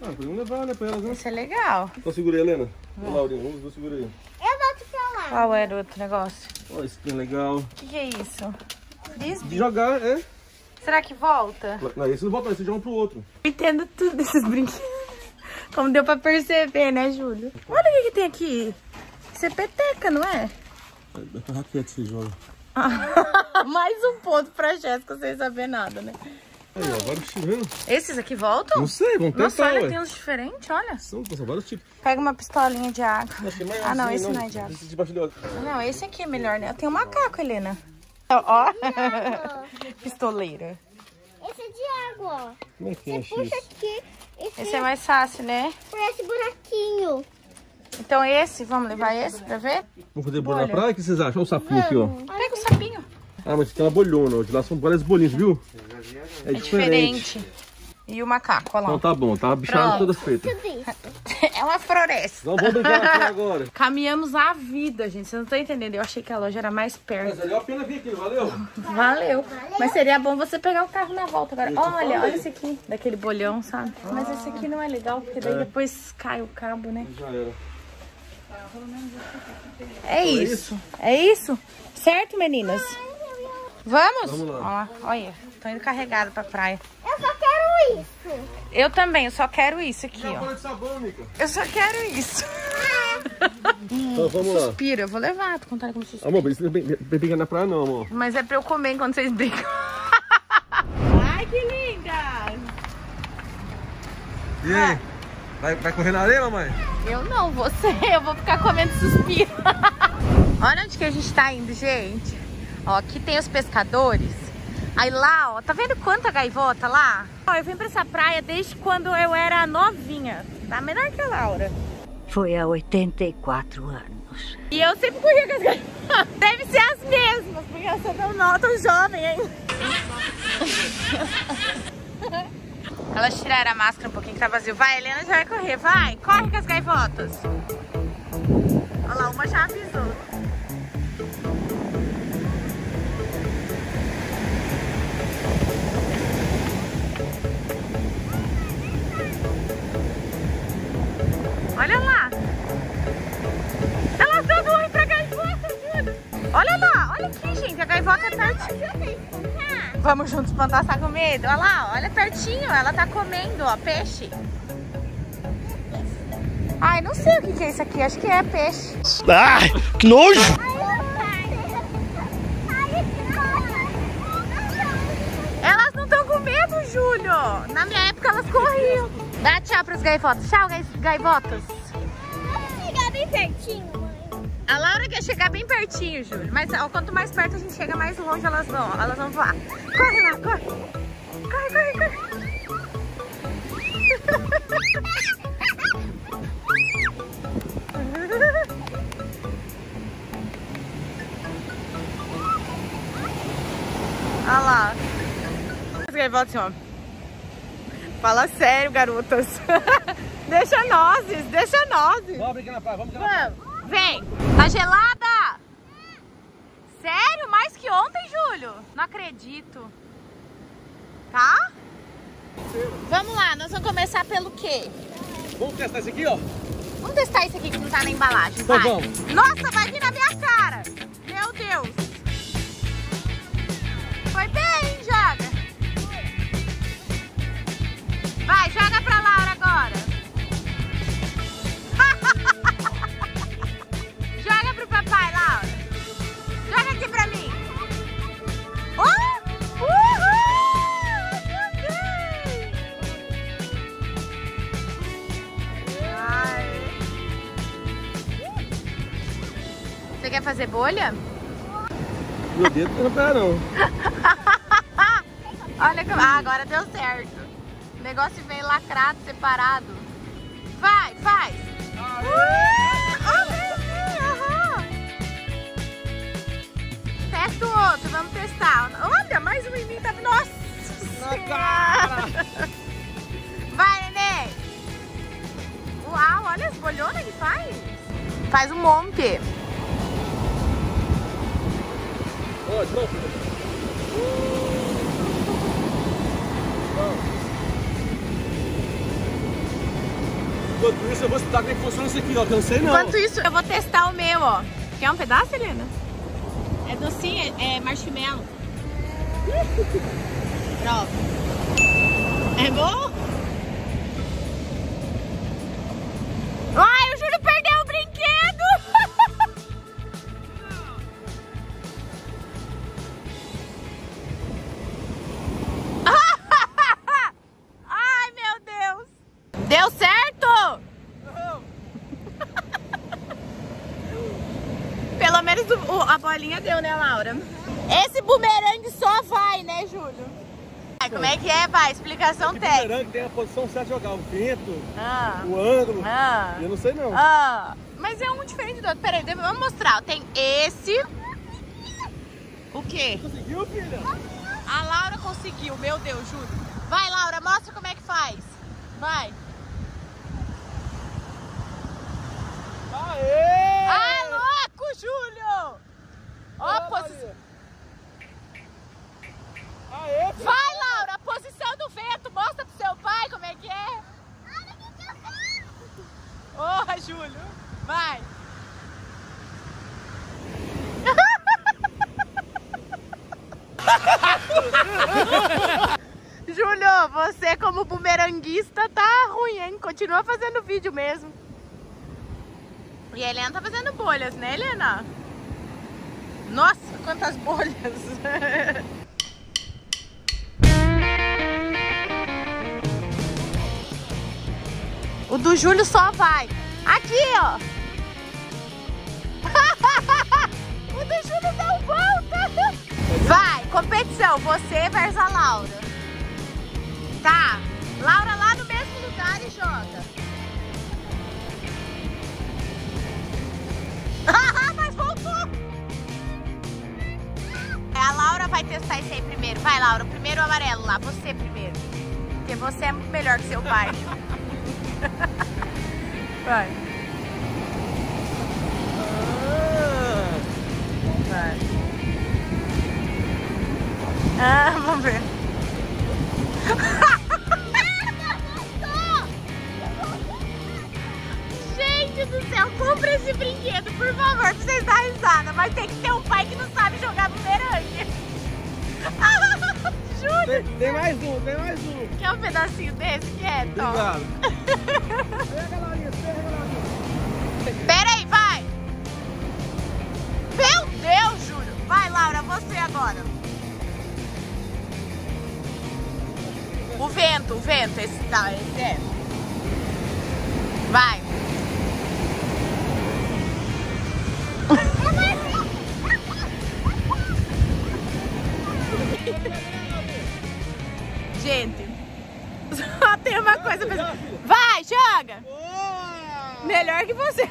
Ah, podemos levar, né, pra elas, né? Isso é legal. Então segura aí, Helena. Ô, Laurinha, vamos ver, segura aí. Eu volto pra lá. Qual era o outro negócio? Ó, esse aqui é legal. O que, que é isso? Frisbee? De jogar, é? Será que volta? Não, esse não volta, esse joga um pro outro. Eu entendo tudo desses brinquedos. Como deu pra perceber, né, Júlio? Olha o que, que tem aqui. Isso é peteca, não é? É pra raquete você joga. Mais um ponto pra Jéssica sem saber nada, né? Aí, ó, vários tipos, vendo? Esses aqui voltam? Não sei, vamos Nossa, tentar, olha, ué. tem uns diferentes, olha. São, são vários tipos. Pega uma pistolinha de água. Acho que é Ah, não, maiorzinho, esse não é de água. Esse de. Não, esse aqui é melhor, né? Tem um macaco, Helena. Ó, pistoleira. Esse é de água, ó. Como é que é, Puxa X? aqui. Esse, Esse é mais fácil, né? por esse buraquinho. Então esse, vamos levar esse pra ver? Vamos fazer bolha Olha. na praia? O que vocês acham? Olha o sapinho aqui, ó. Pega o sapinho. Ah, mas tem uma bolhona. ó. De lá são várias bolinhas, viu? É É diferente. diferente. E o macaco, olha Então lá. tá bom, tá bichada Pronto. toda feita. É uma floresta. Então vamos brincar na praia agora. Caminhamos a vida, gente. Vocês não estão entendendo. Eu achei que a loja era mais perto. Mas valeu a pena vir aqui, não valeu? Valeu. Mas seria bom você pegar o carro na volta agora. Olha, olha esse aqui. Daquele bolhão, sabe? Mas esse aqui não é legal, porque daí depois cai o cabo, né? Já era. É isso. É isso? Certo, meninas? Vamos? Vamos lá. Ó, olha, tô indo carregada pra praia. Eu só quero isso. Eu também, eu só quero isso aqui, ó. de sabão. Eu só quero isso. Então vamos lá. Pira, eu vou levar, tô contando como vocês. Amor, isso não é na praia não, amor. Mas é pra eu comer enquanto vocês brincam. Ai, que linda! E aí? Vai, vai correr na areia, mamãe? Eu não, você. Eu vou ficar comendo suspiro. Olha onde que a gente tá indo, gente. Ó, aqui tem os pescadores. Aí lá, ó, tá vendo quanta gaivota lá? Ó, eu vim pra essa praia desde quando eu era novinha. Tá menor que a Laura. Foi há 84 anos. E eu sempre corria com as gaivotas. Deve ser as mesmas, porque eu sou tão, nova, tão jovem ainda. Elas tiraram a máscara um pouquinho que tá vazio. Vai, Helena já vai correr. Vai, corre com as gaivotas. Olha lá, uma já avisou. Olha lá. Elas dando oi pra gaivota, Júlio. Olha lá, olha aqui, gente. A gaivota tá. Vamos juntos plantar essa com medo. Olha lá, olha pertinho. Ela tá comendo, ó, peixe. Ai, não sei o que, que é isso aqui. Acho que é peixe. Ah, que nojo! Elas não estão com medo, Júlio. Na minha época elas corriam. Dá tchau pros gaivotas. Tchau, gai- gaivotas. Chegar bem pertinho, mãe. A Laura quer chegar bem pertinho, Júlio. Mas ó, quanto mais perto a gente chega, mais longe elas vão. Elas vão voar. Corre lá, corre. Corre, corre, corre. Olha lá. As gaivotas ó. Fala sério, garotas. deixa nozes, deixa nozes. Vamos brincar na praia, vamos brincar na praia. Vem. Tá gelada? Sério? Mais que ontem, Júlio? Não acredito. Tá? Vamos lá, nós vamos começar pelo quê? Vamos testar esse aqui, ó. Vamos testar esse aqui que não tá na embalagem, Então vai. vamos. Nossa, vai vir na minha cara. Meu Deus. Foi bem, joga. Vai, joga pra Laura agora. joga pro papai, Laura. Joga aqui pra mim. Oh! Uhul! Ai. Você quer fazer bolha? Meu dedo não tá não. Olha que... Ah, agora deu certo. O negócio veio lacrado, separado. Vai, faz. Uh. Testa o outro, vamos testar. Olha, mais um em mim tá... Nossa. Vai, neném. Uau, olha as bolhonas que faz. Faz um monte. Ó, de novo. filho. Enquanto isso, eu vou estudar como é que funciona isso aqui, ó. Cansei não. Enquanto isso, eu vou testar o meu, ó. Quer um pedaço, Helena? É docinho, é, é marshmallow. Prova. É bom? Né, Júlio? Ai, como é que é, vai? Explicação Esse técnica. bumerangue tem a posição certa de jogar. O vento, Ah, o ângulo. ah, Eu não sei não. ah. Mas é um diferente do outro. Peraí, vamos mostrar. Tem esse. O quê? Conseguiu, filha? A Laura conseguiu, meu Deus, Júlio. Vai, Laura, mostra como é que faz. Vai. Aê! Ai, louco, Júlio! Ó, a posi- Aê, filha! Vai, Laura, a posição do vento. Mostra pro seu pai como é que é. Ô, Júlio. Vai. Júlio, você como bumeranguista tá ruim, hein? Continua fazendo vídeo mesmo. E a Helena tá fazendo bolhas, né, Helena? Nossa, quantas bolhas! o do Júlio só vai. Aqui, ó. o do Júlio deu volta. Vai, competição. Você versus a Laura. Tá. Laura lá no mesmo lugar e joga. Mas voltou. É, A Laura vai testar esse aí primeiro. Vai, Laura. Primeiro o amarelo lá. Você primeiro. Porque você é melhor que seu pai. Vai. Vai. Ah, vamos ver. Gente do céu, compra esse brinquedo, por favor, pra vocês darem risada. Mas tem que ter um pai que não sabe jogar bumerangue. Júlio, Tem, tem mais um, tem mais um. quer um pedacinho desse? Quer, Tom? Obrigado. pega, Laurinha, pega, Laurinha. Pera aí, vai! Meu Deus, Júlio! Vai, Laura, você agora. vento, o vento, esse tá, esse é. Vai. Melhor que você.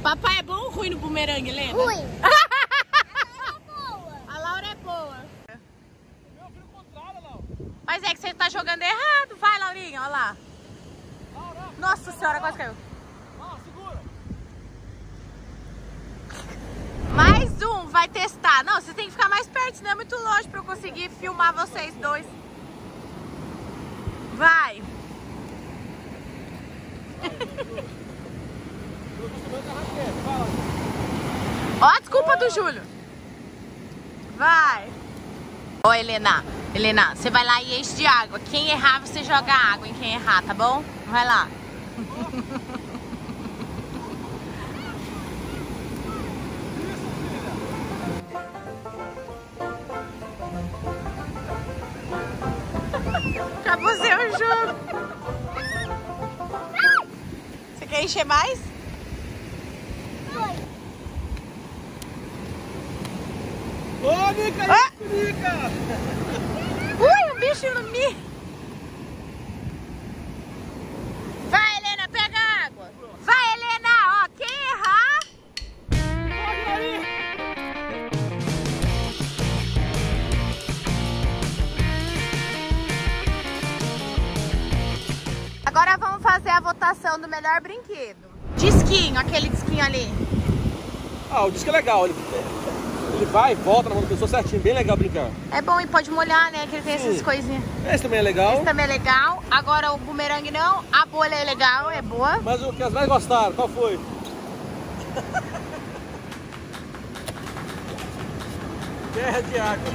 Papai é bom ou ruim no bumerangue, Helena? Ruim. A Laura é boa. Mas é que você tá jogando errado. Vai, Laurinha, olha lá. Nossa senhora, quase caiu. Mais um, vai testar. Não, você tem que ficar mais perto, senão é muito longe pra eu conseguir filmar vocês dois. Vai. Ó a desculpa do Júlio. Vai. Ô, Helena. Você vai lá e enche de água. Quem errar, você joga água em quem errar, tá bom? Vai lá. Melhor brinquedo. Disquinho, aquele disquinho ali. Ah, o disco é legal. Ele, ele vai e volta na mão da pessoa certinho. Bem legal brincar. É bom e pode molhar, né? Que ele tem essas Sim. coisinhas. Esse também é legal. Esse também é legal. Agora o bumerangue não. A bolha é legal, é boa. Mas o que as mais gostaram, qual foi? Guerra de água.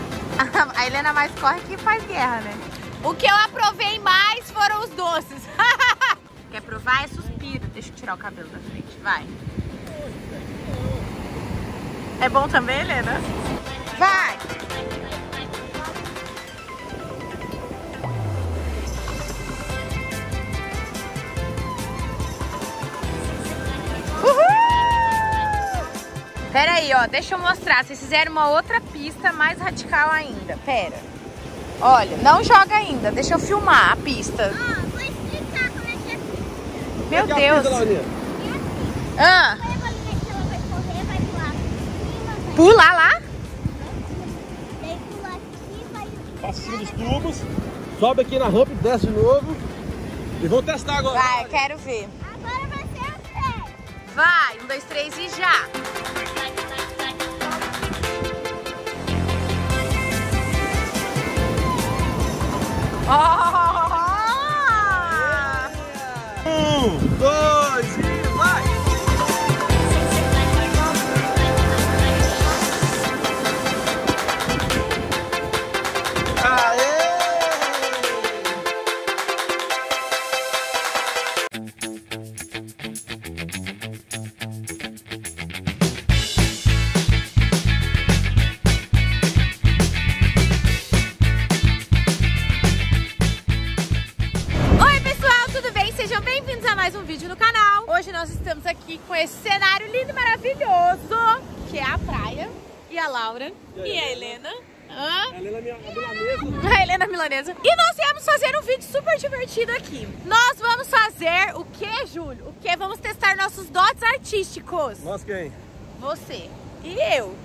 A Helena mais corre que faz guerra, né? O que eu aprovei mais foram os doces. Quer provar? É suspiro. Deixa eu tirar o cabelo da frente. Vai. É bom também, Helena? Vai! Pera aí, ó, deixa eu mostrar. Vocês fizeram uma outra pista mais radical ainda. Pera. Olha, não joga ainda. Deixa eu filmar a pista. Ah, vou explicar como é que é. Meu Que a Deus. pista, Laurinha? Ah, Vai a bolinha que ela vai correr, vai pular lá? em cima dos tubos, sobe aqui na rampa e desce de novo. E vamos testar agora. Vai, quero ver. Agora vai ser o pé. Vai, um, dois, três e já. Oh! Um, dois e artísticos. Nós quem? Você e eu.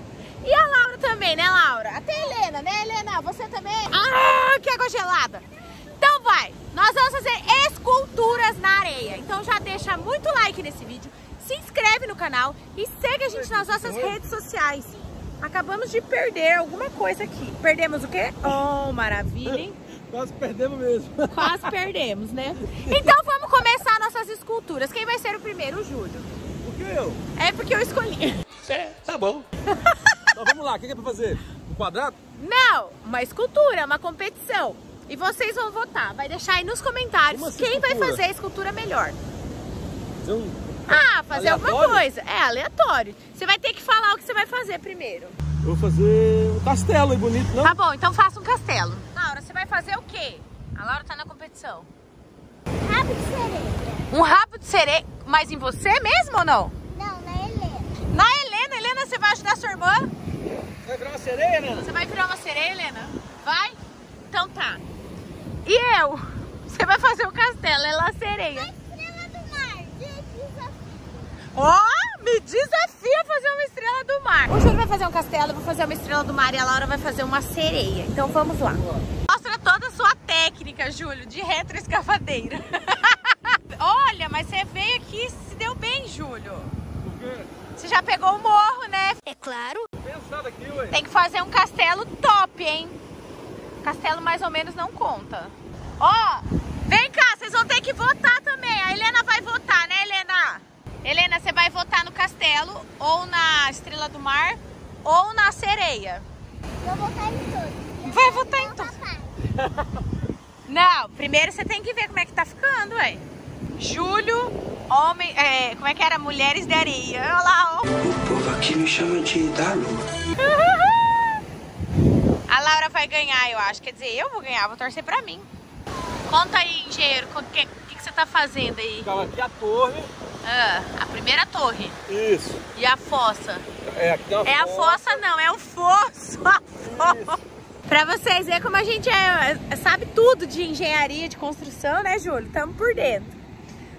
E a Laura também, né, Laura? Até a Helena, né, Helena? Você também? Ah, que água gelada. Então vai, nós vamos fazer esculturas na areia. Então já deixa muito like nesse vídeo, se inscreve no canal e segue a gente nas nossas redes sociais. Acabamos de perder alguma coisa aqui. Perdemos o quê? Oh, maravilha, hein? Quase perdemos mesmo. Quase perdemos, né? Então vamos começar nossas esculturas. Quem vai ser o primeiro? O Júlio. É porque eu escolhi. É, tá bom. então vamos lá, o que é pra fazer? Um quadrado? Não, uma escultura, uma competição. E vocês vão votar. Vai deixar aí nos comentários quem vai fazer a escultura melhor. Fazer um... Ah, fazer alguma Aleatório? coisa. É aleatório. Você vai ter que falar o que você vai fazer primeiro. Eu vou fazer um castelo aí bonito, não? Tá bom, então faça um castelo. Laura, você vai fazer o quê? A Laura tá na competição. Rabo de sereia. Um rabo de sereia, mas em você mesmo ou não? Não, na Helena. Na Helena, Helena, você vai ajudar sua irmã? Vai virar uma sereia, né? Você vai virar uma sereia, Helena? Vai? Então tá. E eu? Você vai fazer o castelo, ela é a sereia. Estrela do mar. Desafio. Ó, me desafia a fazer uma estrela do mar. O Júlio vai fazer um castelo, eu vou fazer uma estrela do mar e a Laura vai fazer uma sereia. Então vamos lá. Mostra toda a sua técnica, Júlio, de retroescavadeira. Olha, mas você veio aqui e se deu bem, Júlio. Por quê? Você já pegou o morro, né? É claro. Pensado aqui, ué. Tem que fazer um castelo top, hein? Castelo mais ou menos não conta. Ó, vem cá, vocês vão ter que votar também. A Helena vai votar, né, Helena? Helena, você vai votar no castelo, ou na Estrela do Mar, ou na sereia. Vou botar em tudo. Vai votar em tudo. Papai. Não, primeiro você tem que ver como é que tá ficando, ué. Júlio, homem, é, como é que era? Mulheres de areia. Olha lá, ó. O povo aqui me chama de Dalu. A Laura vai ganhar, eu acho. Quer dizer, eu vou ganhar, vou torcer pra mim. Conta aí, engenheiro, o que, que, que você tá fazendo aí? Ficava aqui a torre. Ah, a primeira torre. Isso. E a fossa? É, aqui tem uma É a fossa, não, é o fosso. A fossa. Pra vocês verem como a gente é, é- sabe tudo de engenharia, de construção, né, Júlio? Tamo por dentro.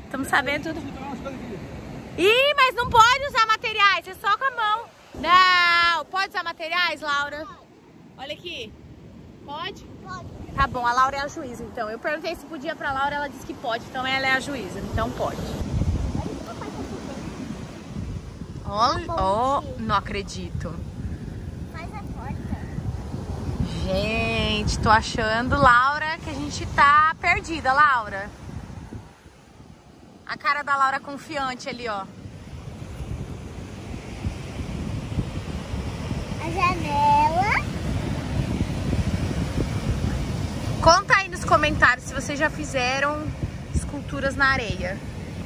Estamos sabendo tudo. Ih, mas não pode usar materiais, é só com a mão. Não, pode usar materiais, Laura? Olha aqui. Pode? Pode. Tá bom, a Laura é a juíza, então. Eu perguntei se podia pra Laura, ela disse que pode, então ela é a juíza, então pode. Olha, oh, não acredito. Faz a porta. Gente, tô achando, Laura, que a gente tá perdida, Laura. A cara da Laura confiante ali, ó. A janela. Conta aí nos comentários se vocês já fizeram esculturas na areia.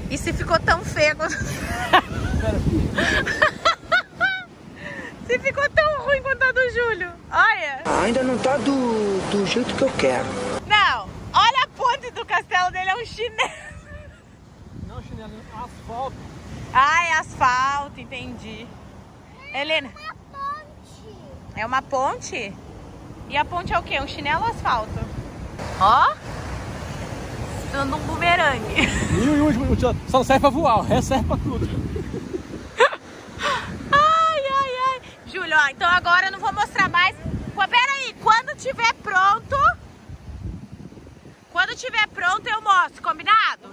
E se ficou tão feio quanto... se ficou tão ruim quanto a do Júlio. Olha. Ainda não tá do, do jeito que eu quero. Não, olha a ponte do castelo dele, é um chinelo. Chinelo, asfalto. Ah, é asfalto, entendi. Helena, A ponte. é uma ponte? E a ponte é o quê? Um chinelo ou asfalto? Ó, dando um bumerangue. E o último, só não serve pra voar, o resto serve pra tudo. Ai, ai, ai. Júlio, ó, então agora eu não vou mostrar mais. Pô, Peraí, quando tiver pronto... Quando tiver pronto eu mostro, combinado?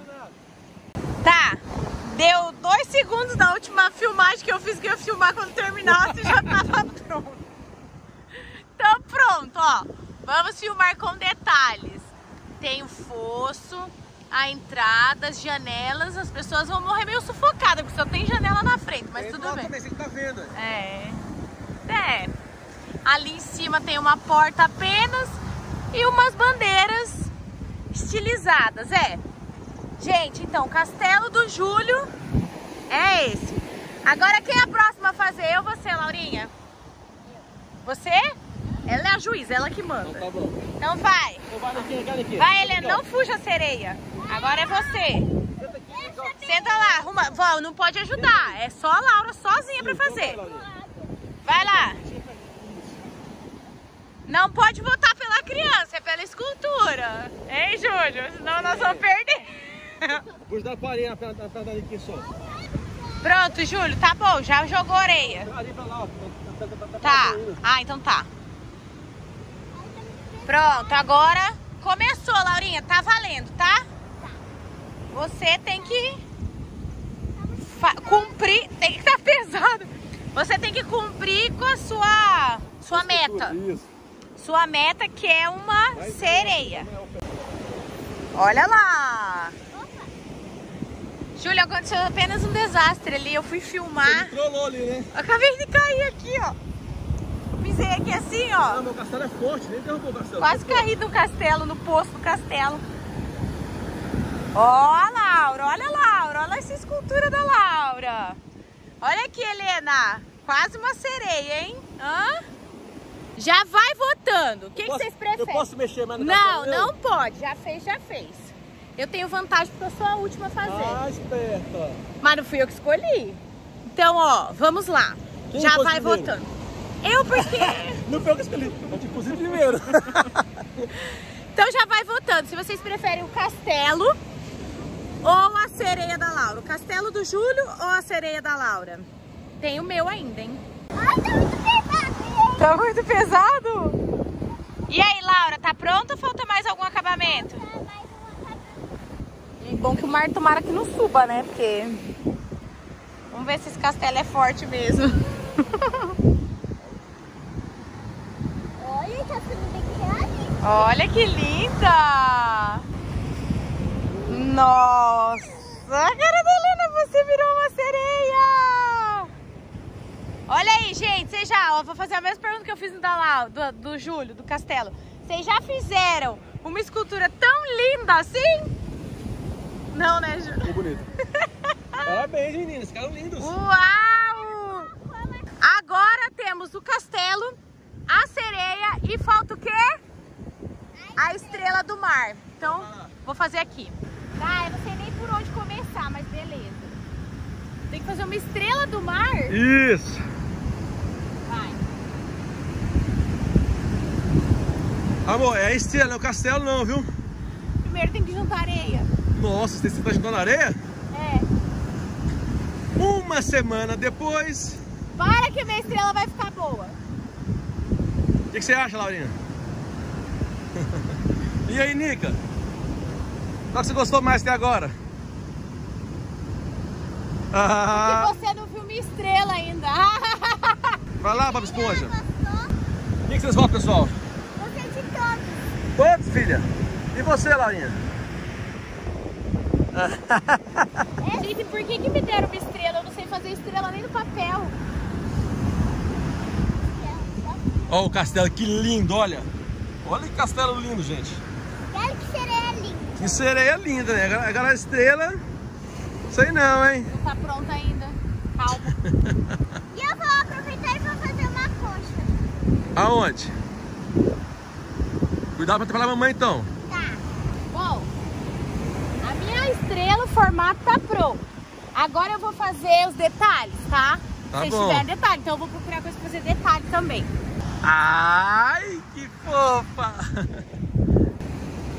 Tá. Deu dois segundos da última filmagem que eu fiz que eu ia filmar quando terminasse e já tava pronto. Então pronto, ó. Vamos filmar com detalhes. Tem o fosso, a entrada, as janelas. As pessoas vão morrer meio sufocadas, porque só tem janela na frente, mas tudo bem. Também, você tá vendo. É. É. Ali em cima tem uma porta apenas e umas bandeiras estilizadas, é. Gente, então, Castelo do Júlio é esse. Agora quem é a próxima a fazer? Eu ou você, Laurinha? Você? Ela é a juíza, ela que manda. Tá bom. Então vai. Então vai daqui, vai daqui. Vai, Helena, não fuja, sereia. Agora é você. Senta lá, arruma. Vó, não pode ajudar. É só a Laura sozinha pra fazer. Vai lá. Não pode votar pela criança, é pela escultura. Hein, Júlio? Senão nós vamos perder. Vou dar parede na perna na perna daqui só. Pronto, Júlio, tá bom, já jogou areia. Ali pra lá, ó. Tá, tá, tá, Tá. Ah, então tá. Pronto, agora começou, Laurinha. Tá valendo, tá? Você tem que cumprir. Tem que estar pesado. Você tem que cumprir com a sua, sua meta. Sua meta que é uma sereia. Olha lá. Júlia, aconteceu apenas um desastre ali. Eu fui filmar. Trollou ali, né? Eu acabei de cair aqui, ó. Pisei aqui assim, Ah, ó. meu castelo é forte, nem derrubou o castelo. Quase caí do castelo, no poço do castelo. Ó, Laura, olha, Laura. Olha essa escultura da Laura. Olha aqui, Helena. Quase uma sereia, hein? Hã? Já vai votando. O que, vocês preferem? Eu posso mexer mais no Não, castelo? não pode. Já fez, já fez. Eu tenho vantagem porque eu sou a última a fazer. Ah, esperta. Mas não fui eu que escolhi. Então, ó, vamos lá. Quem já vai primeiro? votando. Eu porque. Não foi eu que escolhi. Eu te pus primeiro. então já vai votando. Se vocês preferem o castelo ou a sereia da Laura. O castelo do Júlio ou a sereia da Laura? Tem o meu ainda, hein? Ai, tá muito pesado. Tá muito pesado? E aí, Laura, tá pronta ou falta mais algum acabamento? É bom que o mar tomara que não suba, né? Porque. Vamos ver se esse castelo é forte mesmo. Olha, tá. Olha que linda! Nossa! A cara da Helena, você virou uma sereia! Olha aí, gente, vocês já, ó, vou fazer a mesma pergunta que eu fiz no da Lau, do, do Júlio, do Castelo. Vocês já fizeram uma escultura tão linda assim? Não, né, Júlio? Ficou bonito. Parabéns, meninas. Ficaram lindos. Uau! Agora temos o castelo, a sereia e falta o quê? A estrela do mar. Então, vou fazer aqui. Ah, eu não sei nem por onde começar, mas beleza. Tem que fazer uma estrela do mar? Isso. Vai. Amor, é a estrela, não é o castelo não, viu? Primeiro tem que juntar areia. Nossa, você tá ajudando na areia? É. Uma semana depois. Para que a minha estrela vai ficar boa. O que, que você acha, Laurinha? e aí, Nica? Qual que você gostou mais até agora? Ah, Porque você não viu minha estrela ainda. vai lá, Bob Esponja. O que, que vocês votam, pessoal? Você de todos. Todos, filha. E você, Laurinha? É, gente, por que, que me deram uma estrela? Eu não sei fazer estrela nem no papel. Olha o castelo, que lindo, olha. Olha que castelo lindo, gente. Quero que sereia linda. Que sereia linda, né? Agora, a estrela, sei não, hein? Não tá pronta ainda. Calma. E eu vou aproveitar e vou fazer uma concha. Aonde? Cuidado pra a mamãe, então. Tá. Bom, a minha estrela, o formato tá pronto. Agora eu vou fazer os detalhes, tá? Tá Se bom. tiver detalhe, então eu vou procurar coisa pra fazer detalhe também. Ai, que fofa!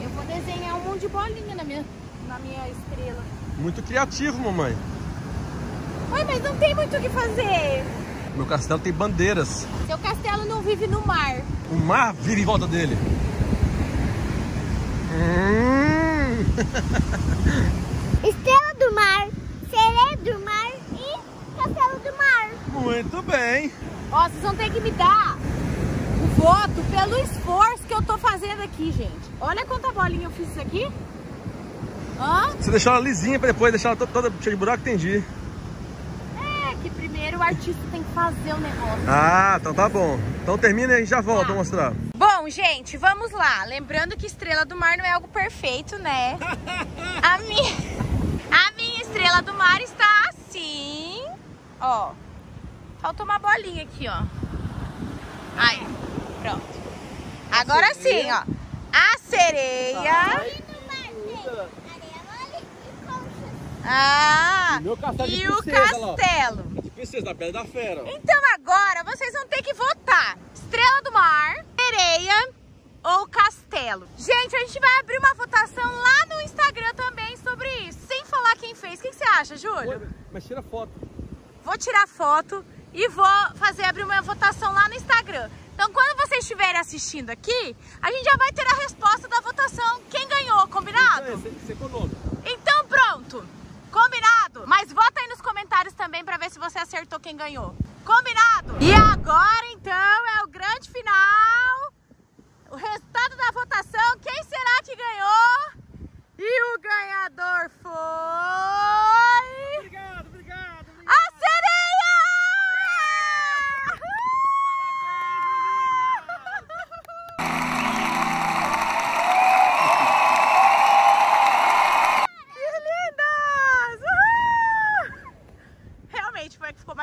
Eu vou desenhar um monte de bolinha na minha, na minha estrela. Muito criativo, mamãe. Oi, mas não tem muito o que fazer. Meu castelo tem bandeiras. Seu castelo não vive no mar. O mar vive em volta dele. Hum. Estrela do mar, sereia do mar e castelo do mar. Muito bem. Ó, vocês vão ter que me dar o voto pelo esforço que eu tô fazendo aqui, gente. Olha quanta bolinha eu fiz isso aqui. Hã? Você deixou ela lisinha pra depois deixar ela to- toda cheia de buraco, entendi. Que primeiro o artista tem que fazer o negócio. Ah, então tá bom. Então termina e a gente já volta Tá. a mostrar. Bom, gente, vamos lá. Lembrando que estrela do mar não é algo perfeito, né? A minha, a minha estrela do mar está assim. Ó. Faltou uma bolinha aqui, ó. Aí, pronto. Agora sim, ó. A sereia. E no mar tem areia mole e conchas. Ah, E meu castelo e o princesa, lá, castelo. De princesa da Bela da Fera. Então agora vocês vão ter que votar. Estrela do mar, sereia ou castelo. Gente, a gente vai abrir uma votação lá no Instagram também sobre isso. Sem falar quem fez. O que que você acha, Júlio? Mas tira foto. Vou tirar foto e vou fazer abrir uma votação lá no Instagram. Então, quando vocês estiverem assistindo aqui, a gente já vai ter a resposta da votação. Quem ganhou, combinado? Isso é, isso é econômico. Então pronto, combinado? Mas vota aí nos comentários também pra ver se você acertou quem ganhou. Combinado? E agora então é o grande final. O resultado da votação, quem será que ganhou? E o ganhador foi... Obrigado, obrigado. A sereia!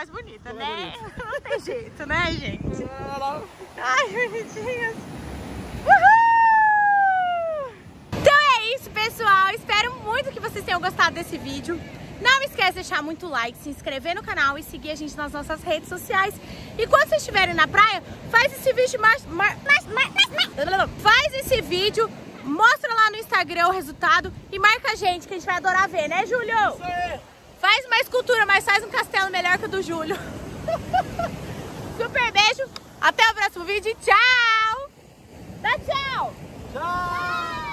Mais mais bonita, né? Não tem jeito, né, gente? Ai, bonitinhos. Uhul! Então é isso, pessoal. Espero muito que vocês tenham gostado desse vídeo. Não esquece de deixar muito like, se inscrever no canal e seguir a gente nas nossas redes sociais. E quando vocês estiverem na praia, faz esse vídeo mar, mar, mar, faz esse vídeo, mostra lá no Instagram o resultado e marca a gente que a gente vai adorar ver, né, Júlio? Faz uma escultura, mas faz um castelo melhor que o do Júlio. Super beijo, até o próximo vídeo tchau! Dá tchau! Tchau!